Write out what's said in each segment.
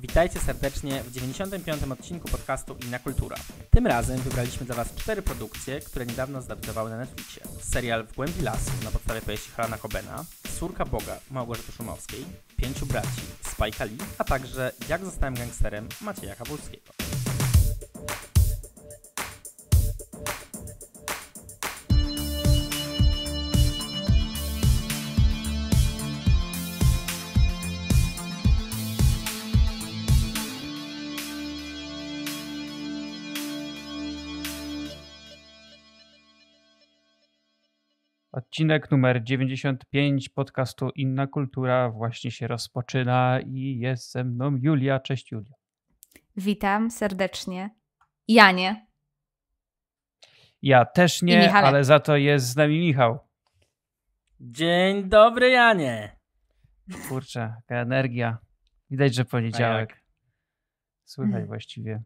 Witajcie serdecznie w 95. odcinku podcastu Inna Kultura. Tym razem wybraliśmy dla Was cztery produkcje, które niedawno zdebiutowały na Netflixie. Serial W głębi lasu na podstawie powieści Halana Kobena, Córka Boga Małgorzaty Szumowskiej, Pięciu braci Spike Lee, a także Jak zostałem gangsterem Macieja Kabulskiego. Odcinek numer 95 podcastu Inna Kultura właśnie się rozpoczyna i jest ze mną Julia. Cześć Julia. Witam serdecznie. Ja nie. Ja też nie, ale za to jest z nami Michał. Dzień dobry, Janie. Kurczę, jaka energia. Widać, że poniedziałek. Słychać hmm. właściwie.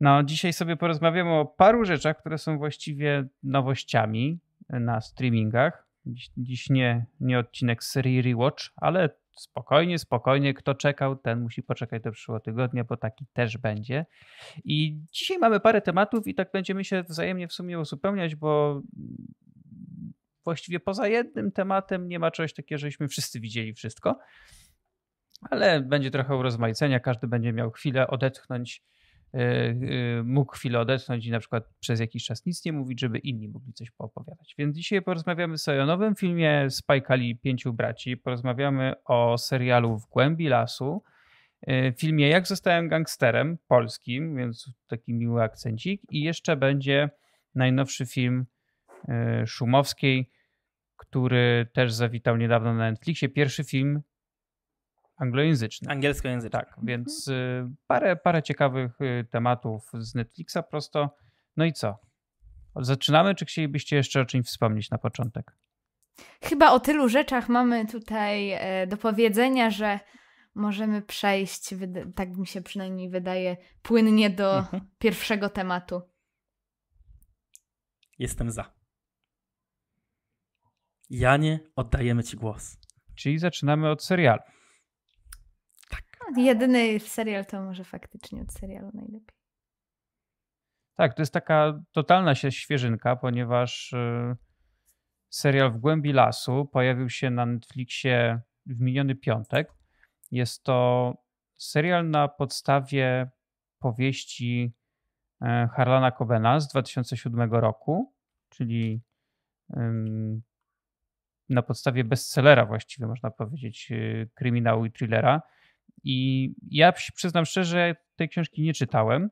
No, dzisiaj sobie porozmawiamy o paru rzeczach, które są właściwie nowościami na streamingach. Dziś, dziś nie, nie odcinek z serii Rewatch, ale spokojnie, spokojnie. Kto czekał, ten musi poczekać do przyszłego tygodnia, bo taki też będzie. I dzisiaj mamy parę tematów i tak będziemy się wzajemnie w sumie uzupełniać, bo właściwie poza jednym tematem nie ma czegoś takiego, żeśmy wszyscy widzieli wszystko. Ale będzie trochę urozmaicenia, każdy będzie miał chwilę odetchnąć mógł chwilę odetchnąć i na przykład przez jakiś czas nic nie mówić, żeby inni mogli coś poopowiadać. Więc dzisiaj porozmawiamy sobie o nowym filmie Lee Pięciu Braci, porozmawiamy o serialu W głębi lasu, y, filmie Jak zostałem gangsterem polskim, więc taki miły akcencik i jeszcze będzie najnowszy film Szumowskiej, który też zawitał niedawno na Netflixie. Pierwszy film Anglojęzyczny. Angielskojęzyczny. Tak, mhm. więc y, parę, parę ciekawych y, tematów z Netflixa prosto. No i co? Zaczynamy, czy chcielibyście jeszcze o czymś wspomnieć na początek? Chyba o tylu rzeczach mamy tutaj e, do powiedzenia, że możemy przejść, tak mi się przynajmniej wydaje, płynnie do mhm. pierwszego tematu. Jestem za. Janie, oddajemy Ci głos. Czyli zaczynamy od serialu. Jedyny serial to może faktycznie od serialu najlepiej. Tak, to jest taka totalna się świeżynka, ponieważ y, serial W głębi lasu pojawił się na Netflixie w miniony piątek. Jest to serial na podstawie powieści e, Harlana Cobena z 2007 roku, czyli na podstawie bestsellera właściwie można powiedzieć, y, kryminału i thrillera i ja przyznam szczerze, tej książki nie czytałem,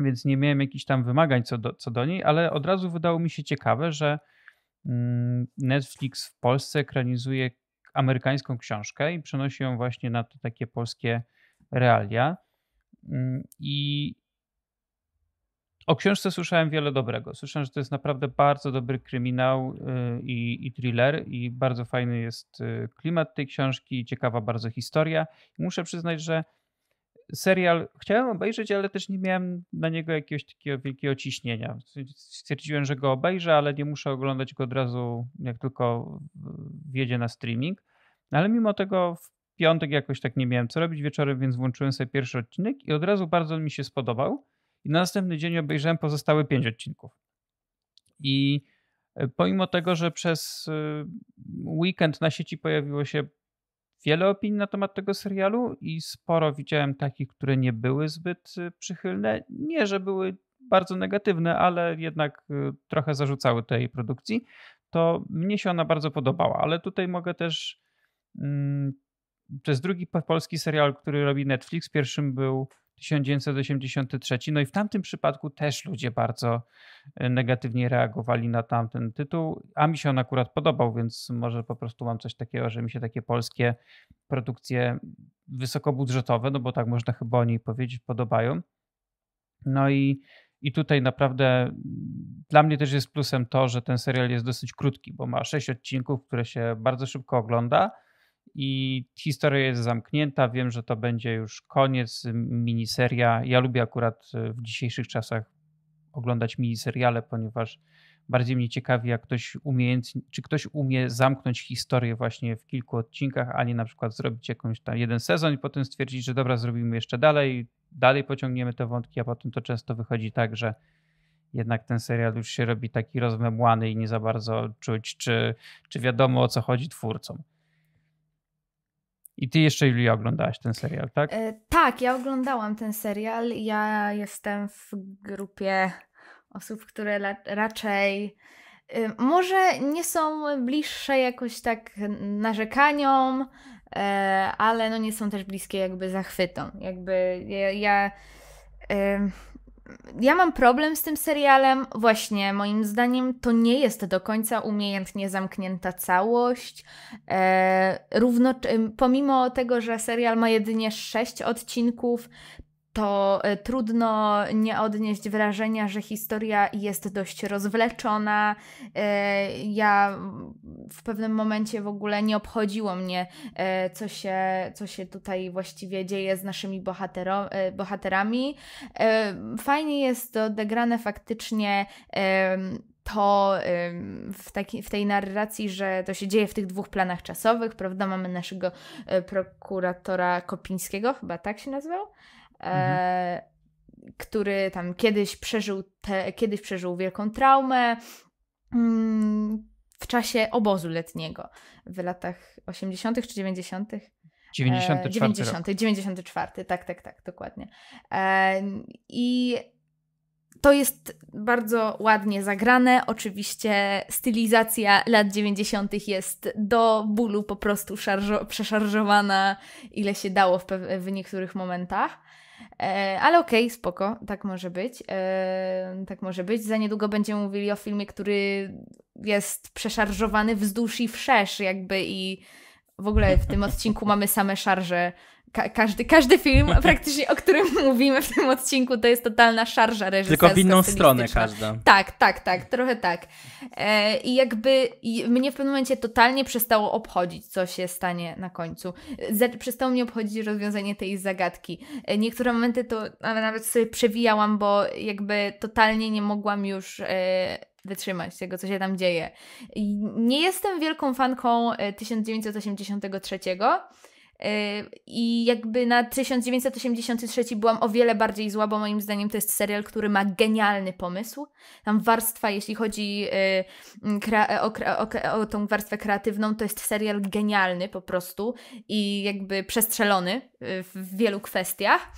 więc nie miałem jakichś tam wymagań co do, co do niej, ale od razu wydało mi się ciekawe, że mm, Netflix w Polsce ekranizuje amerykańską książkę i przenosi ją właśnie na te takie polskie realia. Mm, I o książce słyszałem wiele dobrego. Słyszałem, że to jest naprawdę bardzo dobry kryminał y, i, i thriller i bardzo fajny jest y, klimat tej książki, ciekawa bardzo historia. muszę przyznać, że serial chciałem obejrzeć, ale też nie miałem na niego jakiegoś takiego wielkiego ciśnienia. Stwierdziłem, że go obejrzę, ale nie muszę oglądać go od razu, jak tylko wjedzie na streaming. Ale mimo tego w piątek jakoś tak nie miałem co robić wieczorem, więc włączyłem sobie pierwszy odcinek i od razu bardzo mi się spodobał i na następny dzień obejrzałem pozostałe pięć odcinków. I e, pomimo tego, że przez e, weekend na sieci pojawiło się wiele opinii na temat tego serialu i sporo widziałem takich, które nie były zbyt e, przychylne. Nie, że były bardzo negatywne, ale jednak trochę zarzucały tej produkcji. To mnie się ona bardzo podobała, ale tutaj mogę też. Mm, to jest drugi polski serial, który robi Netflix. Pierwszym był 1983. No i w tamtym przypadku też ludzie bardzo e, negatywnie reagowali na tamten tytuł, a mi się on akurat podobał, więc może po prostu mam coś takiego, że mi się takie polskie produkcje wysokobudżetowe, no bo tak można chyba o niej powiedzieć, podobają. No i, i tutaj naprawdę dla mnie też jest plusem to, że ten serial jest dosyć krótki, bo ma sześć odcinków, które się bardzo szybko ogląda i historia jest zamknięta. Wiem, że to będzie już koniec, miniseria. Ja lubię akurat e, w dzisiejszych czasach oglądać miniseriale, ponieważ Bardziej mnie ciekawi, jak ktoś umiejętnie, czy ktoś umie zamknąć historię właśnie w kilku odcinkach, a nie na przykład zrobić jakąś tam jeden sezon i potem stwierdzić, że dobra, zrobimy jeszcze dalej, dalej pociągniemy te wątki, a potem to często wychodzi tak, że jednak ten serial już się robi taki rozmemłany i nie za bardzo czuć, czy, czy wiadomo o co chodzi twórcom. I ty jeszcze, Julia, oglądałaś ten serial, tak? E, tak, ja oglądałam ten serial. Ja jestem w grupie osób, które la- raczej y, może nie są bliższe jakoś tak narzekaniom, e, ale no nie są też bliskie jakby zachwytom. Jakby ja, ja ja mam problem z tym serialem. Właśnie, moim zdaniem, to nie jest do końca umiejętnie zamknięta całość. E, równo, pomimo tego, że serial ma jedynie sześć odcinków, to e, trudno nie odnieść wrażenia, że historia jest dość rozwleczona. E, ja w pewnym momencie w ogóle nie obchodziło mnie, e, co się, co się tutaj właściwie dzieje z naszymi bohatero, bohaterami. Fajnie jest to odegrane faktycznie to w, taki, w tej narracji, że to się dzieje w tych dwóch planach czasowych, prawda? Mamy naszego prokuratora Kopińskiego, chyba tak się nazywał? Mhm. który tam kiedyś przeżył, te, kiedyś przeżył wielką traumę mm, w czasie obozu letniego w latach 80. czy 90. 94. 90, 94, tak, tak, tak, dokładnie. E, I to jest bardzo ładnie zagrane. Oczywiście stylizacja lat 90. jest do bólu po prostu szarżo- przeszarżowana, ile się dało w, w niektórych momentach. E, ale okej, okay, spoko, tak może być. E, tak może być. Za niedługo będziemy mówili o filmie, który jest przeszarżowany wzdłuż i wszerz, jakby i w ogóle w tym odcinku mamy same szarże Ka każdy, każdy film praktycznie, o którym mówimy w tym odcinku, to jest totalna szarża reżyserska. Tylko w inną stronę każda. Tak, tak, tak, trochę tak. E, I jakby i mnie w pewnym momencie totalnie przestało obchodzić, co się stanie na końcu. Z przestało mnie obchodzić rozwiązanie tej zagadki. E, niektóre momenty to nawet sobie przewijałam, bo jakby totalnie nie mogłam już... E, wytrzymać tego, co się tam dzieje. Nie jestem wielką fanką 1983, e, i jakby na 1983 byłam o wiele bardziej zła, bo moim zdaniem to jest serial, który ma genialny pomysł. Tam warstwa, jeśli chodzi y, o, o, o tą warstwę kreatywną, to jest serial genialny po prostu i jakby przestrzelony w wielu kwestiach.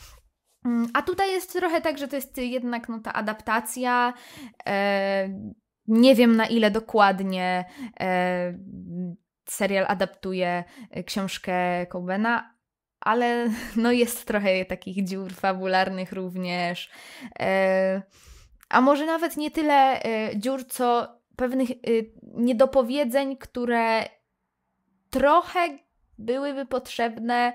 Mm, a tutaj jest trochę tak, że to jest jednak no, ta adaptacja. E, nie wiem na ile dokładnie e, serial adaptuje y, książkę Cobena, ale no jest trochę takich dziur fabularnych również. E, a może nawet nie tyle e, dziur, co pewnych y, niedopowiedzeń, które trochę byłyby potrzebne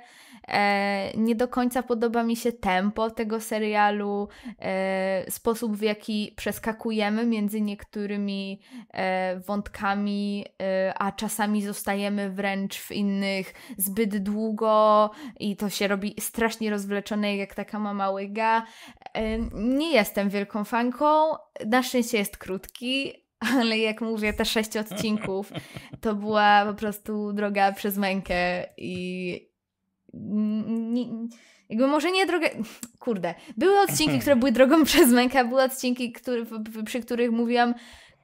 E, nie do końca podoba mi się tempo tego serialu, e, sposób w jaki przeskakujemy między niektórymi e, wątkami, e, a czasami zostajemy wręcz w innych zbyt długo i to się robi strasznie rozwleczone, jak taka mała łyga. E, nie jestem wielką fanką, na szczęście jest krótki, ale jak mówię, te sześć odcinków to była po prostu droga przez mękę i nie, jakby może nie drogę. Kurde. Były odcinki, które były drogą przez mękę, były odcinki, który, przy których mówiłam,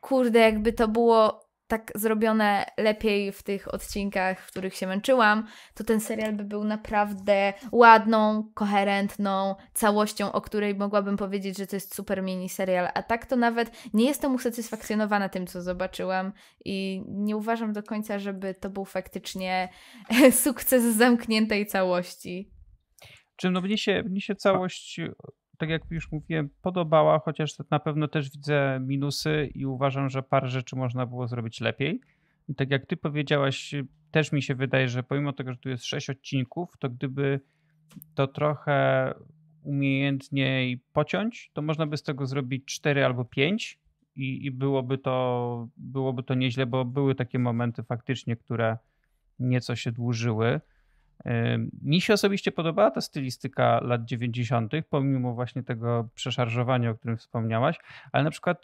kurde, jakby to było tak zrobione lepiej w tych odcinkach, w których się męczyłam, to ten serial by był naprawdę ładną, koherentną całością, o której mogłabym powiedzieć, że to jest super mini serial. A tak to nawet nie jestem usatysfakcjonowana tym, co zobaczyłam i nie uważam do końca, żeby to był faktycznie sukces zamkniętej całości. Czy no mnie się, mnie się całość tak jak już mówiłem, podobała, chociaż na pewno też widzę minusy i uważam, że parę rzeczy można było zrobić lepiej. I tak jak ty powiedziałaś, też mi się wydaje, że pomimo tego, że tu jest sześć odcinków, to gdyby to trochę umiejętniej pociąć, to można by z tego zrobić cztery albo pięć i, i byłoby, to, byłoby to nieźle, bo były takie momenty faktycznie, które nieco się dłużyły. Mi się osobiście podobała ta stylistyka lat 90., pomimo właśnie tego przeszarżowania, o którym wspomniałaś, ale na przykład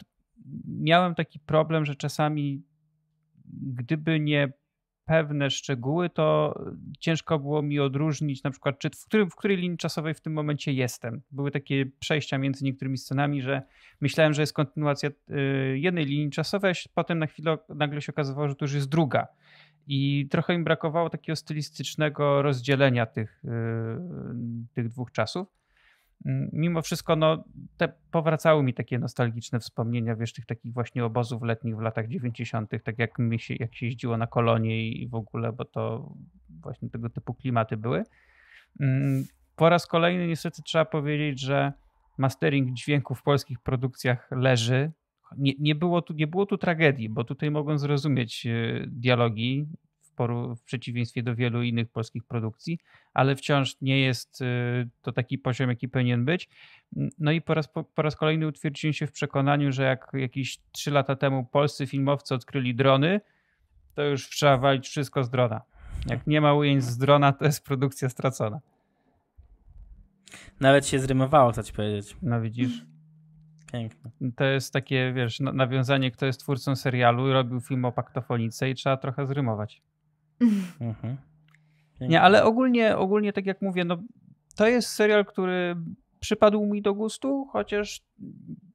miałem taki problem, że czasami gdyby nie pewne szczegóły, to ciężko było mi odróżnić na przykład, czy w, którym, w której linii czasowej w tym momencie jestem. Były takie przejścia między niektórymi scenami, że myślałem, że jest kontynuacja y, jednej linii czasowej, a potem na chwilę nagle się okazywało, że to już jest druga. I trochę im brakowało takiego stylistycznego rozdzielenia tych, y, tych dwóch czasów. Mm, mimo wszystko no, te powracały mi takie nostalgiczne wspomnienia, wiesz, tych takich właśnie obozów letnich w latach 90., tak jak mi się, jak się jeździło na kolonie i w ogóle, bo to właśnie tego typu klimaty były. Mm, po raz kolejny niestety trzeba powiedzieć, że mastering dźwięku w polskich produkcjach leży. Nie, nie, było tu, nie było tu tragedii, bo tutaj mogłem zrozumieć e, dialogi, w przeciwieństwie do wielu innych polskich produkcji, ale wciąż nie jest y, to taki poziom, jaki powinien być. No i po raz, po, po raz kolejny utwierdziłem się w przekonaniu, że jak jakieś trzy lata temu polscy filmowcy odkryli drony, to już trzeba walić wszystko z drona. Jak nie ma ujęć z drona, to jest produkcja stracona. Nawet się zrymowało, co ci powiedzieć. No widzisz. Piękne. To jest takie, wiesz, nawiązanie, kto jest twórcą serialu, robił film o paktofonice i trzeba trochę zrymować. Mhm. Nie, ale ogólnie, ogólnie tak jak mówię, no, to jest serial, który przypadł mi do gustu, chociaż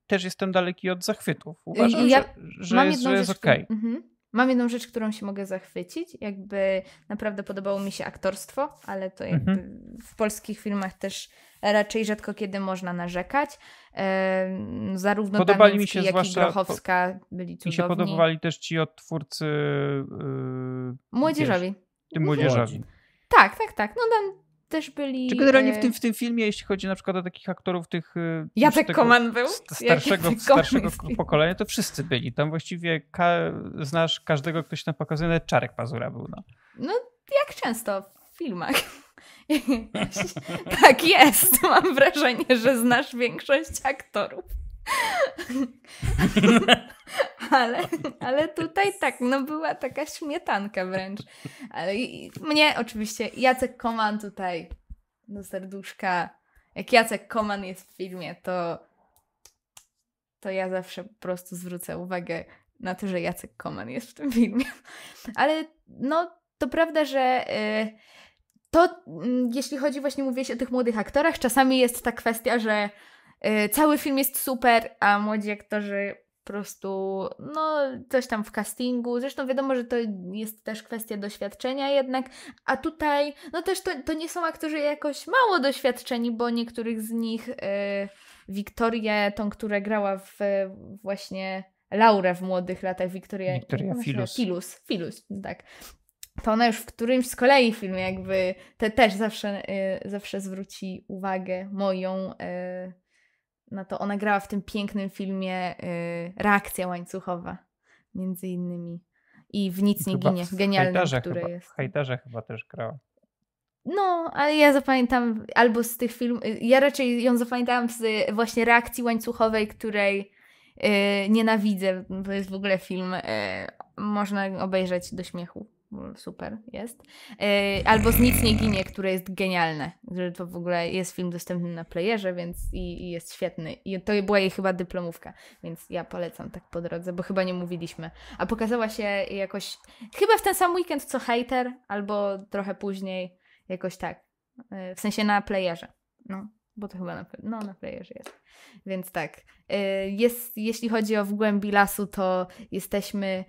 też jestem daleki od zachwytów. Uważam, ja że, że jest, że jest okej. Okay. Mhm. Mam jedną rzecz, którą się mogę zachwycić. Jakby naprawdę podobało mi się aktorstwo, ale to jakby mhm. w polskich filmach też raczej rzadko kiedy można narzekać. E, zarówno Podobali mi się jak zwłaszcza, i Grochowska byli cudowni. Mi się podobali też ci odtwórcy yy, młodzieżowi. Wiesz, tym młodzieżowi. Tak, tak, tak. No tam też byli... Czy generalnie w e, tym, w tym filmie, jeśli chodzi na przykład o takich aktorów tych... E, Jacek Koman był? Starszego, starszego pokolenia, to wszyscy byli. Tam właściwie ka znasz każdego, ktoś tam pokazuje, nawet Czarek Pazura był. No, no jak często w filmach. tak jest. Mam wrażenie, że znasz większość aktorów. Ale, ale tutaj tak, no była taka śmietanka wręcz. Ale mnie oczywiście Jacek Koman tutaj do serduszka. Jak Jacek Koman jest w filmie, to to ja zawsze po prostu zwrócę uwagę na to, że Jacek Koman jest w tym filmie. Ale no, to prawda, że yy, to yy, jeśli chodzi właśnie, mówiłeś o tych młodych aktorach, czasami jest ta kwestia, że cały film jest super, a młodzi aktorzy po prostu, no, coś tam w castingu. Zresztą wiadomo, że to jest też kwestia doświadczenia jednak, a tutaj, no też to, to nie są aktorzy jakoś mało doświadczeni, bo niektórych z nich, yy, Wiktorię, tą, która grała w właśnie Laurę w młodych latach, Wiktoria, Filus. Filus, Filus, tak. To ona już w którymś z kolei filmie jakby te też zawsze, yy, zawsze zwróci uwagę moją yy, no to ona grała w tym pięknym filmie y, Reakcja łańcuchowa, między innymi. I w Nic nie chyba ginie, genialnym, które chyba, jest. W hejterze chyba też grała. No, ale ja zapamiętam albo z tych filmów, y, ja raczej ją zapamiętałam z właśnie Reakcji łańcuchowej, której y, nienawidzę. To jest w ogóle film, y, można obejrzeć do śmiechu super jest. E, albo z Nic nie ginie, które jest genialne. Że to w ogóle jest film dostępny na playerze, więc i, i, jest świetny. I to była jej chyba dyplomówka, więc ja polecam tak po drodze, bo chyba nie mówiliśmy. A pokazała się jakoś, chyba w ten sam weekend co Hater, albo trochę później, jakoś tak. E, w sensie na playerze. No, bo to chyba na, no, na playerze jest. Więc tak. E, jest, jeśli chodzi o w głębi lasu, to jesteśmy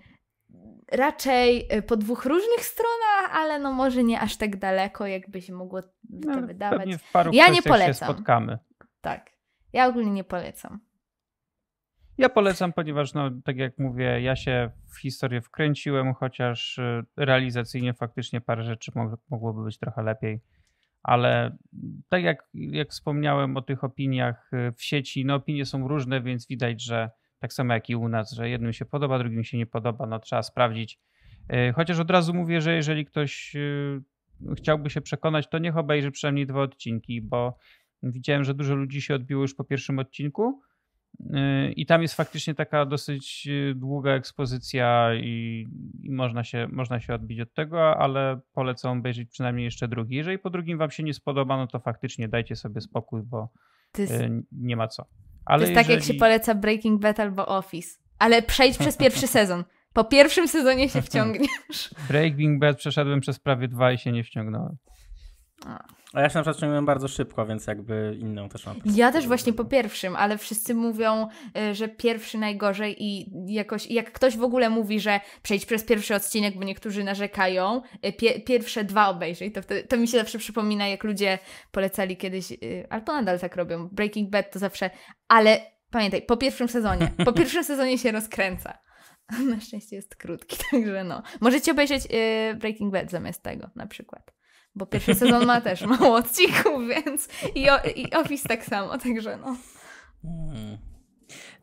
raczej y, po dwóch różnych stronach, ale no może nie aż tak daleko, jakby się mogło to no, wydawać. w paru ja nie polecam. Się spotkamy. Tak. Ja ogólnie nie polecam. Ja polecam, ponieważ, no, tak jak mówię, ja się w historię wkręciłem, chociaż y, realizacyjnie faktycznie parę rzeczy mogłoby być trochę lepiej. Ale tak jak, jak wspomniałem o tych opiniach y, w sieci, no opinie są różne, więc widać, że tak samo jak i u nas, że jednym się podoba, drugim się nie podoba, no trzeba sprawdzić. E, chociaż od razu mówię, że jeżeli ktoś e, chciałby się przekonać, to niech obejrzy przynajmniej dwa odcinki, bo widziałem, że dużo ludzi się odbiło już po pierwszym odcinku e, i tam jest faktycznie taka dosyć długa ekspozycja i, i, można, się, można się odbić od tego, ale polecam obejrzeć przynajmniej jeszcze drugi. Jeżeli po drugim wam się nie spodoba, no to faktycznie dajcie sobie spokój, bo nie ma co. Ale to jest jeżeli... tak, jak się poleca Breaking Bad albo Office. ale przejdź przez pierwszy sezon. Po pierwszym sezonie się wciągniesz. Breaking Bad przeszedłem przez prawie dwa i się nie wciągnąłem. A ja się na przykład ciągnąłem bardzo szybko, więc jakby inną też mam. Ja też właśnie po pierwszym, ale wszyscy mówią, y, że pierwszy najgorzej i jakoś, jak ktoś w ogóle mówi, że przejdź przez pierwszy odcinek, bo niektórzy narzekają, y, pie, pierwsze dwa obejrzyj, to, wtedy, to mi się zawsze przypomina, jak ludzie polecali kiedyś, y, ale to nadal tak robią, Breaking Bad to zawsze, ale pamiętaj, po pierwszym sezonie, po pierwszym sezonie się rozkręca. Na szczęście jest krótki, także no. Możecie obejrzeć Breaking Bad zamiast tego na przykład. Bo pierwszy sezon ma też mało odcinków, więc i, o, i Office tak samo, także no. Hmm.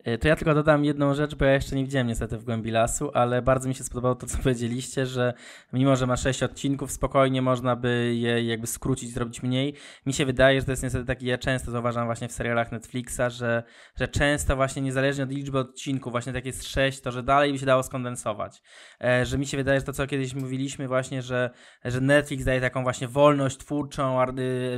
E, to ja tylko dodam jedną rzecz, bo ja jeszcze nie widziałem niestety w głębi lasu, ale bardzo mi się spodobało to, co powiedzieliście, że mimo, że ma sześć odcinków, spokojnie można by je jakby skrócić, zrobić mniej. Mi się wydaje, że to jest niestety taki, ja często zauważam właśnie w serialach Netflixa, że, że często właśnie niezależnie od liczby odcinków, właśnie tak jest sześć, to że dalej by się dało skondensować. E, że mi się wydaje, że to, co kiedyś mówiliśmy właśnie, że, że Netflix daje taką właśnie wolność twórczą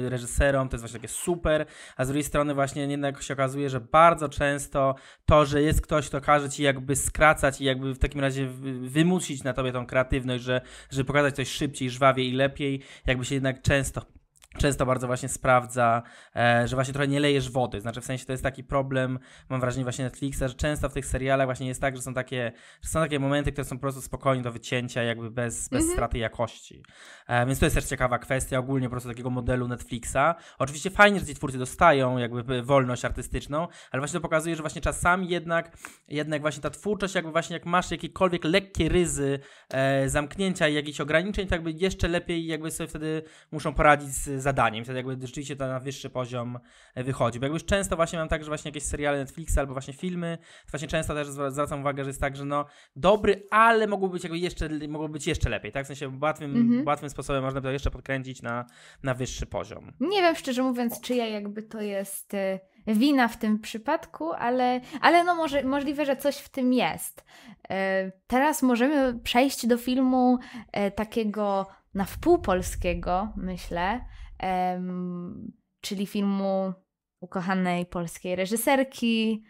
reżyserom, to jest właśnie takie super, a z drugiej strony właśnie jednak się okazuje, że bardzo często to, że jest ktoś, kto każe ci jakby skracać i jakby w takim razie wymusić na tobie tą kreatywność, że, żeby pokazać coś szybciej, żwawiej i lepiej, jakby się jednak często często bardzo właśnie sprawdza, e, że właśnie trochę nie lejesz wody. Znaczy w sensie to jest taki problem, mam wrażenie właśnie Netflixa, że często w tych serialach właśnie jest tak, że są takie, że są takie momenty, które są po prostu spokojnie do wycięcia, jakby bez, bez mhm. straty jakości. E, więc to jest też ciekawa kwestia ogólnie po prostu takiego modelu Netflixa. Oczywiście fajnie, że ci twórcy dostają jakby wolność artystyczną, ale właśnie to pokazuje, że właśnie czasami jednak, jednak właśnie ta twórczość, jakby właśnie jak masz jakiekolwiek lekkie ryzy e, zamknięcia i jakichś ograniczeń, to jakby jeszcze lepiej jakby sobie wtedy muszą poradzić z zadaniem, wtedy jakby rzeczywiście to na wyższy poziom e, wychodzi. Bo jakby już często właśnie mam tak, że właśnie jakieś seriale Netflixa albo właśnie filmy, to właśnie często też zwracam uwagę, że jest tak, że no dobry, ale mogłoby być jakby jeszcze, mogło być jeszcze lepiej, tak? W sensie łatwym, mhm. łatwym sposobem można by to jeszcze podkręcić na, na wyższy poziom. Nie wiem szczerze mówiąc, czyja jakby to jest e, wina w tym przypadku, ale, ale no może, możliwe, że coś w tym jest. E, teraz możemy przejść do filmu takiego na wpół polskiego, myślę, um, czyli filmu ukochanej polskiej reżyserki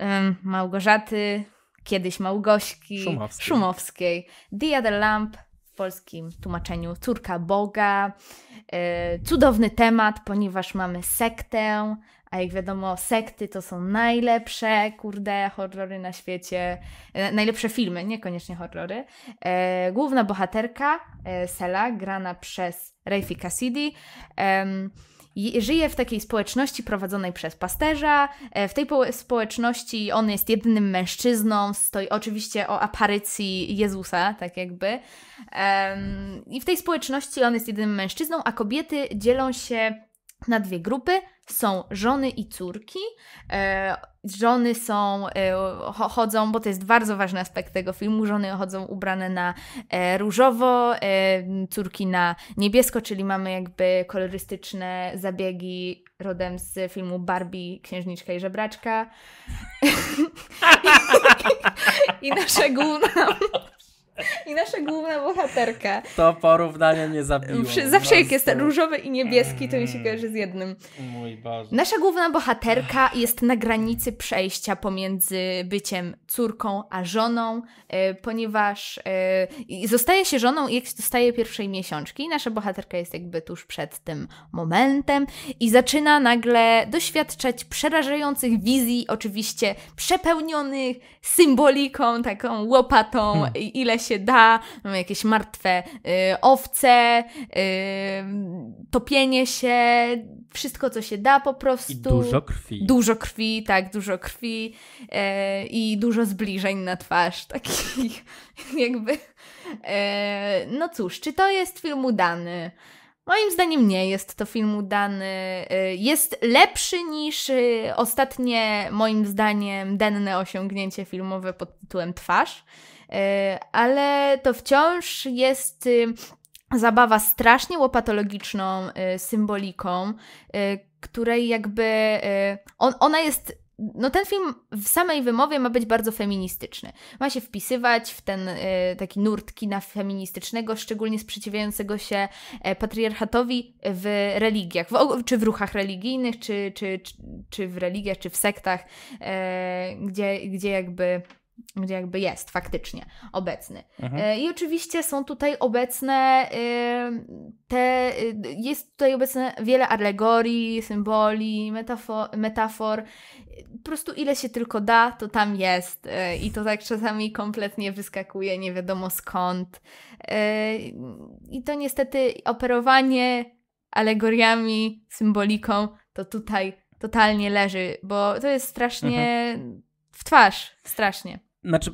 um, Małgorzaty, kiedyś Małgośki Szumowskiej. Szumowskiej. The Other Lamp w polskim tłumaczeniu Córka Boga. E, cudowny temat, ponieważ mamy sektę, a jak wiadomo, sekty to są najlepsze, kurde, horrory na świecie, e, najlepsze filmy, niekoniecznie horrory. E, główna bohaterka, e, Sela, grana przez Rafi Cassidy, żyje w takiej społeczności prowadzonej przez pasterza. E, w tej społeczności on jest jedynym mężczyzną, stoi oczywiście o aparycji Jezusa, tak jakby. I w tej społeczności on jest jedynym mężczyzną, a kobiety dzielą się na dwie grupy. Są żony i córki. E, żony są, e, chodzą, bo to jest bardzo ważny aspekt tego filmu, żony chodzą ubrane na e, różowo, córki na niebiesko, czyli mamy jakby kolorystyczne zabiegi rodem z filmu Barbie, Księżniczka i Żebraczka. I, I nasza główna i nasza główna bohaterka. To porównanie mnie zabiło. Zawsze jak jest różowy i niebieski, to mi się kojarzy z jednym. Mój Boże. Nasza główna bohaterka jest na granicy przejścia pomiędzy byciem córką a żoną, e, ponieważ e, zostaje się żoną i jak dostaje pierwszej miesiączki, nasza bohaterka jest jakby tuż przed tym momentem i zaczyna nagle doświadczać przerażających wizji, oczywiście przepełnionych symboliką, taką łopatą, hmm. ile się da, mamy jakieś martwe y, owce, y, topienie się, wszystko co się da po prostu. I dużo krwi. Dużo krwi, tak, dużo krwi y, i dużo zbliżeń na twarz, takich jakby. Y, no cóż, czy to jest film udany? Moim zdaniem nie jest to film udany. Y, jest lepszy niż ostatnie, moim zdaniem, denne osiągnięcie filmowe pod tytułem Twarz. E, ale to wciąż jest y, zabawa strasznie łopatologiczną y, symboliką, y, której jakby on, ona jest no ten film w samej wymowie ma być bardzo feministyczny. Ma się wpisywać w ten taki nurt kina feministycznego, szczególnie sprzeciwiającego się e, patriarchatowi w religiach, w, czy w ruchach religijnych, czy, czy, czy, czy w religiach, czy w sektach, e, gdzie, gdzie jakby gdzie jakby jest faktycznie obecny. Mhm. E, I oczywiście są tutaj obecne te, jest tutaj obecne wiele alegorii, symboli, metafor, metafor po prostu ile się tylko da, to tam jest. E, I to tak czasami kompletnie wyskakuje, nie wiadomo skąd. E, I to niestety operowanie alegoriami, symboliką, to tutaj totalnie leży, bo to jest strasznie mhm. w twarz, strasznie. Znaczy,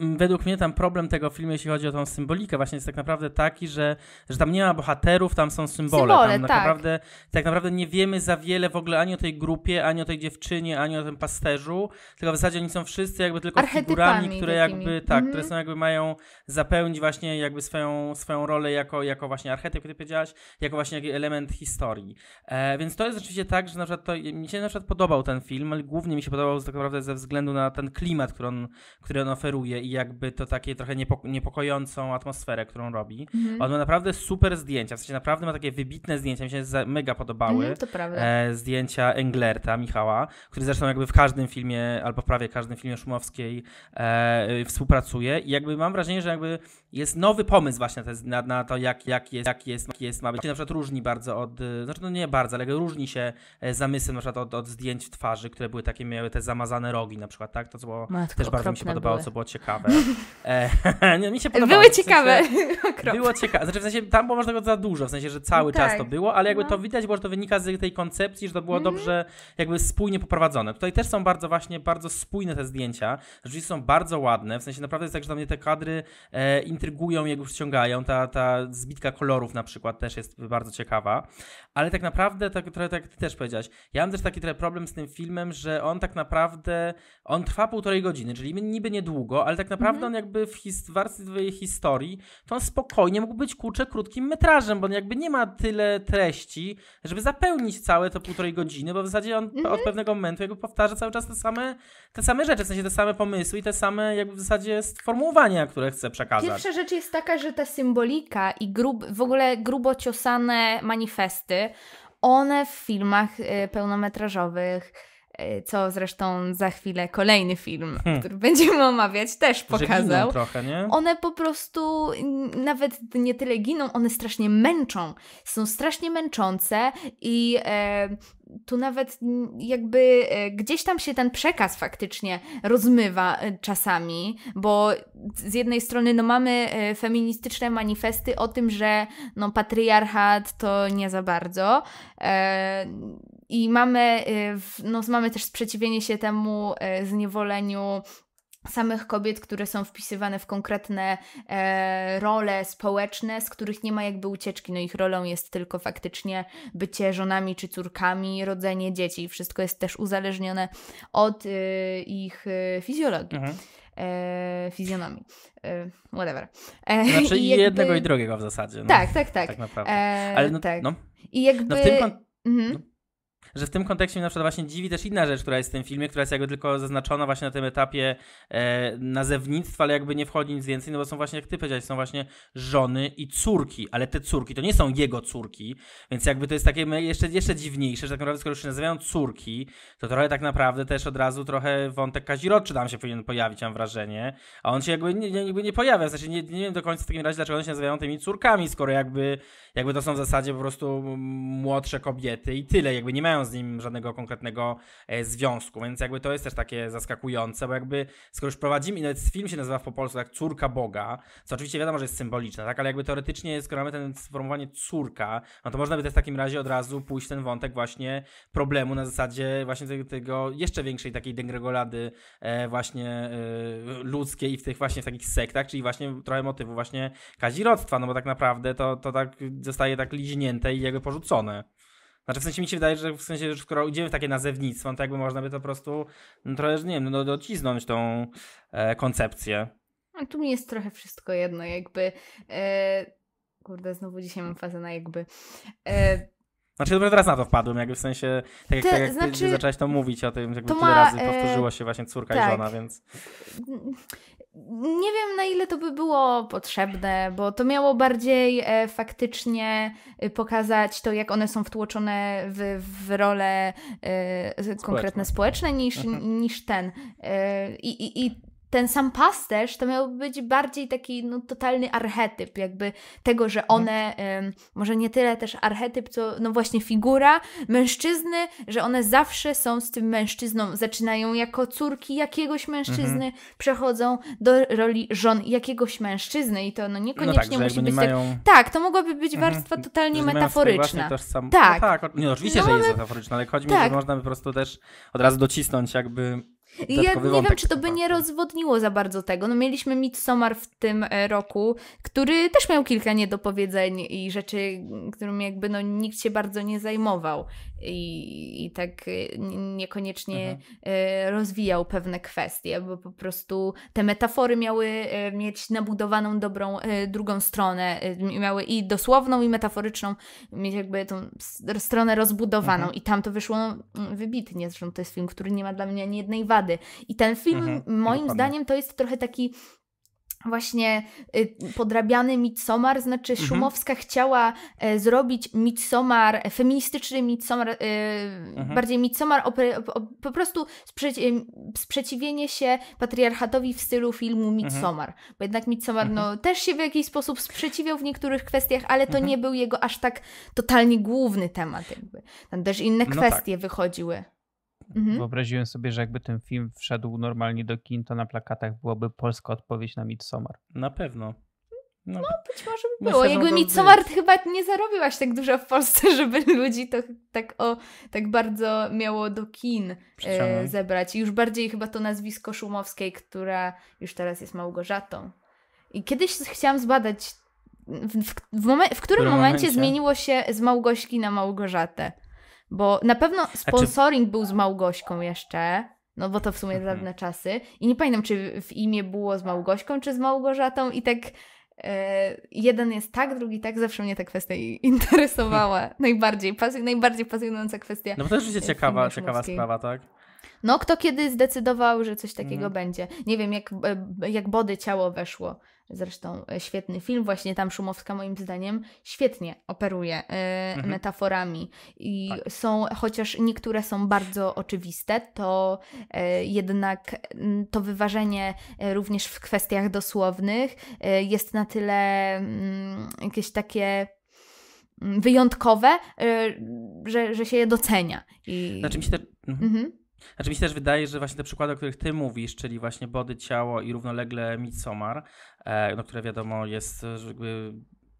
według mnie tam problem tego filmu, jeśli chodzi o tą symbolikę, właśnie jest tak naprawdę taki, że, że tam nie ma bohaterów, tam są symbole. symbole tam tak. Naprawdę, tak naprawdę nie wiemy za wiele w ogóle ani o tej grupie, ani o tej dziewczynie, ani o tym pasterzu, tylko w zasadzie oni są wszyscy jakby tylko figurami, które takimi. jakby, tak, mhm. które są jakby mają zapełnić właśnie jakby swoją, swoją rolę jako, jako właśnie archetyp, jak ty powiedziałaś, jako właśnie element historii. E, więc to jest oczywiście tak, że na przykład to, mi się na przykład podobał ten film, ale głównie mi się podobał tak naprawdę ze względu na ten klimat, który on, który on oferuje i jakby to takie trochę niepoko niepokojącą atmosferę, którą robi. Mhm. On ma naprawdę super zdjęcia, w sensie naprawdę ma takie wybitne zdjęcia, mi się mega podobały. Mhm, to prawda. E, zdjęcia Englerta, Michała, który zresztą jakby w każdym filmie, albo prawie każdym filmie Szumowskiej e, współpracuje i jakby mam wrażenie, że jakby jest nowy pomysł właśnie na, na to, jak, jak, jest, jak, jest, jak jest ma być. Na przykład różni bardzo od, znaczy no nie bardzo, ale różni się e, zamysłem na przykład od, od zdjęć w twarzy, które były takie, miały te zamazane rogi na przykład, tak? To co było, Matko, też bardzo mi się podobało, były. co było ciekawe. E, nie, mi się podobało. Były ciekawe. W sensie, było ciekawe. Znaczy w sensie tam było może tego za dużo, w sensie, że cały no czas tak. to było, ale jakby no. to widać, bo to wynika z tej koncepcji, że to było mm. dobrze jakby spójnie poprowadzone. Tutaj też są bardzo właśnie, bardzo spójne te zdjęcia. Rzeczywiście są bardzo ładne, w sensie naprawdę jest tak, że dla mnie te kadry e, intrygują i jakby przyciągają. Ta, ta zbitka kolorów na przykład też jest bardzo ciekawa. Ale tak naprawdę, tak, trochę tak jak ty też powiedziałaś, ja mam też taki trochę problem z tym filmem, że on tak naprawdę, on trwa półtorej godziny, czyli niby niedługo, ale tak naprawdę mm -hmm. on jakby w his warstwie historii, to on spokojnie mógł być kurczę krótkim metrażem, bo on jakby nie ma tyle treści, żeby zapełnić całe to półtorej godziny, bo w zasadzie on mm -hmm. od pewnego momentu jakby powtarza cały czas te same, te same rzeczy, w sensie te same pomysły i te same jakby w zasadzie sformułowania, które chce przekazać. Pierwsza rzecz jest taka, że ta symbolika i grub, w ogóle grubo ciosane manifesty, one w filmach y, pełnometrażowych co zresztą za chwilę kolejny film, hmm. który będziemy omawiać, też pokazał. Trochę? One po prostu nawet nie tyle giną, one strasznie męczą. Są strasznie męczące i e, tu nawet jakby e, gdzieś tam się ten przekaz faktycznie rozmywa e, czasami, bo z jednej strony no mamy e, feministyczne manifesty o tym, że no patriarchat to nie za bardzo i mamy, no, mamy też sprzeciwienie się temu zniewoleniu samych kobiet, które są wpisywane w konkretne e, role społeczne, z których nie ma jakby ucieczki. No ich rolą jest tylko faktycznie bycie żonami czy córkami, rodzenie dzieci. Wszystko jest też uzależnione od e, ich e, fizjologii. Mhm. E, fizjonomii. E, whatever. E, znaczy i jakby... jednego i drugiego w zasadzie. No. Tak, tak, tak. Tak naprawdę. E, Ale no, tak. No. I jakby... No w tym pan... mhm. no że w tym kontekście mnie na przykład właśnie dziwi też inna rzecz, która jest w tym filmie, która jest jakby tylko zaznaczona właśnie na tym etapie e, nazewnictwa, ale jakby nie wchodzi nic więcej, no bo są właśnie, jak ty powiedziałeś, są właśnie żony i córki, ale te córki to nie są jego córki, więc jakby to jest takie jeszcze, jeszcze dziwniejsze, że tak naprawdę skoro już się nazywają córki, to trochę tak naprawdę też od razu trochę wątek kazirodczy tam się powinien pojawić, mam wrażenie, a on się jakby nie, nie, nie pojawia, w sensie nie, nie wiem do końca w takim razie, dlaczego one się nazywają tymi córkami, skoro jakby, jakby to są w zasadzie po prostu młodsze kobiety i tyle, jakby nie mają z nim żadnego konkretnego e, związku, więc jakby to jest też takie zaskakujące, bo jakby skoro już prowadzimy, i nawet film się nazywa po polsku jak Córka Boga, co oczywiście wiadomo, że jest symboliczne, tak, ale jakby teoretycznie, skoro mamy ten sformułowanie córka, no to można by też w takim razie od razu pójść ten wątek właśnie problemu na zasadzie właśnie tego, tego jeszcze większej takiej degregolady e, właśnie e, ludzkiej w tych właśnie w takich sektach, czyli właśnie trochę motywu właśnie kazirodztwa, no bo tak naprawdę to, to tak zostaje tak liźnięte i jakby porzucone. Znaczy w sensie mi się wydaje, że w sensie, że skoro idziemy w takie nazewnictwo, no to jakby można by to po prostu no, trochę, nie wiem, no, docisnąć tą e, koncepcję. A tu mi jest trochę wszystko jedno, jakby e, kurde, znowu dzisiaj mam fazę na jakby e, Znaczy dopiero teraz na to wpadłem, jakby w sensie, tak jak, Te- tak jak znaczy, ty zaczęłaś to mówić o tym, jakby to tyle ma, razy e, powtórzyło się właśnie córka i tak. żona, więc... Nie wiem, na ile to by było potrzebne, bo to miało bardziej e, faktycznie e, pokazać to, jak one są wtłoczone w, w role e, konkretne społeczne, niż, Mhm. niż ten. E, i, i, I ten sam pasterz to miał być bardziej taki no, totalny archetyp, jakby tego, że one, em, może nie tyle też archetyp, co no właśnie figura mężczyzny, że one zawsze są z tym mężczyzną, zaczynają jako córki jakiegoś mężczyzny, przechodzą do roli żon jakiegoś mężczyzny i to no No niekoniecznie tak, że musi być tak. Tak, to mogłaby być Mhm. warstwa totalnie że metaforyczna. tożsam- Tak. No tak, nie, oczywiście, No że jest metaforyczna, ale chodzi mi, tak. że można by po prostu też od razu docisnąć jakby Ja nie wiem, czy to by nie rozwodniło za bardzo tego. No mieliśmy Midsommar w tym e, roku, który też miał kilka niedopowiedzeń i rzeczy, którymi jakby no nikt się bardzo nie zajmował i, i tak n- niekoniecznie e, rozwijał pewne kwestie, bo po prostu te metafory miały e, mieć nabudowaną dobrą drugą stronę, miały i dosłowną i metaforyczną mieć jakby tą stronę rozbudowaną. I tam to wyszło mm, wybitnie, zresztą to jest film, który nie ma dla mnie ani jednej wady. I ten film moim dokładnie. zdaniem to jest trochę taki właśnie y, podrabiany Midsommar, znaczy Mhm. Szumowska chciała e, zrobić Midsommar, feministyczny Midsommar, e, Mhm. bardziej Midsommar, po prostu sprzeciwienie się patriarchatowi w stylu filmu Midsommar, bo jednak Midsommar no, też się w jakiś sposób sprzeciwiał w niektórych kwestiach, ale to Mhm. nie był jego aż tak totalnie główny temat jakby. Tam też inne No kwestie wychodziły. Mhm. Wyobraziłem sobie, że jakby ten film wszedł normalnie do kin, to na plakatach byłaby polska odpowiedź na Midsommar. na pewno. No, Być może by Myślę, było. że Jakby Midsommar być. chyba nie zarobił aż tak dużo w Polsce, żeby ludzi to tak o, tak bardzo miało do kin e, zebrać. I już bardziej chyba to nazwisko Szumowskiej, która już teraz jest Małgorzatą. I kiedyś chciałam zbadać, w, w, w, momen- w którym którym momencie, momencie? zmieniło się z Małgośki na Małgorzatę. Bo na pewno sponsoring był z Małgośką jeszcze, no bo to w sumie Mhm. dawne czasy. I nie pamiętam, czy w imię było z Małgośką, czy z Małgorzatą. I tak e, jeden jest tak, drugi tak. Zawsze mnie ta kwestia interesowała. najbardziej, pasj- najbardziej pasjonująca kwestia. no bo to jest rzeczywiście w ciekawa, ciekawa sprawa, tak? No, kto kiedy zdecydował, że coś takiego Mhm. będzie. Nie wiem, jak, e, jak Body Ciało weszło. Zresztą e, świetny film, właśnie tam Szumowska moim zdaniem świetnie operuje e, Mhm. metaforami i Tak. są, chociaż niektóre są bardzo oczywiste, to jednak mm, to wyważenie również w kwestiach dosłownych jest na tyle mm, jakieś takie mm, wyjątkowe, że, że się je docenia. I... Znaczy mi się też... Mhm. Mhm. Znaczy mi się też wydaje, że właśnie te przykłady, o których ty mówisz, czyli właśnie Body, Ciało i równolegle Midsommar, e, no które wiadomo jest e, jakby...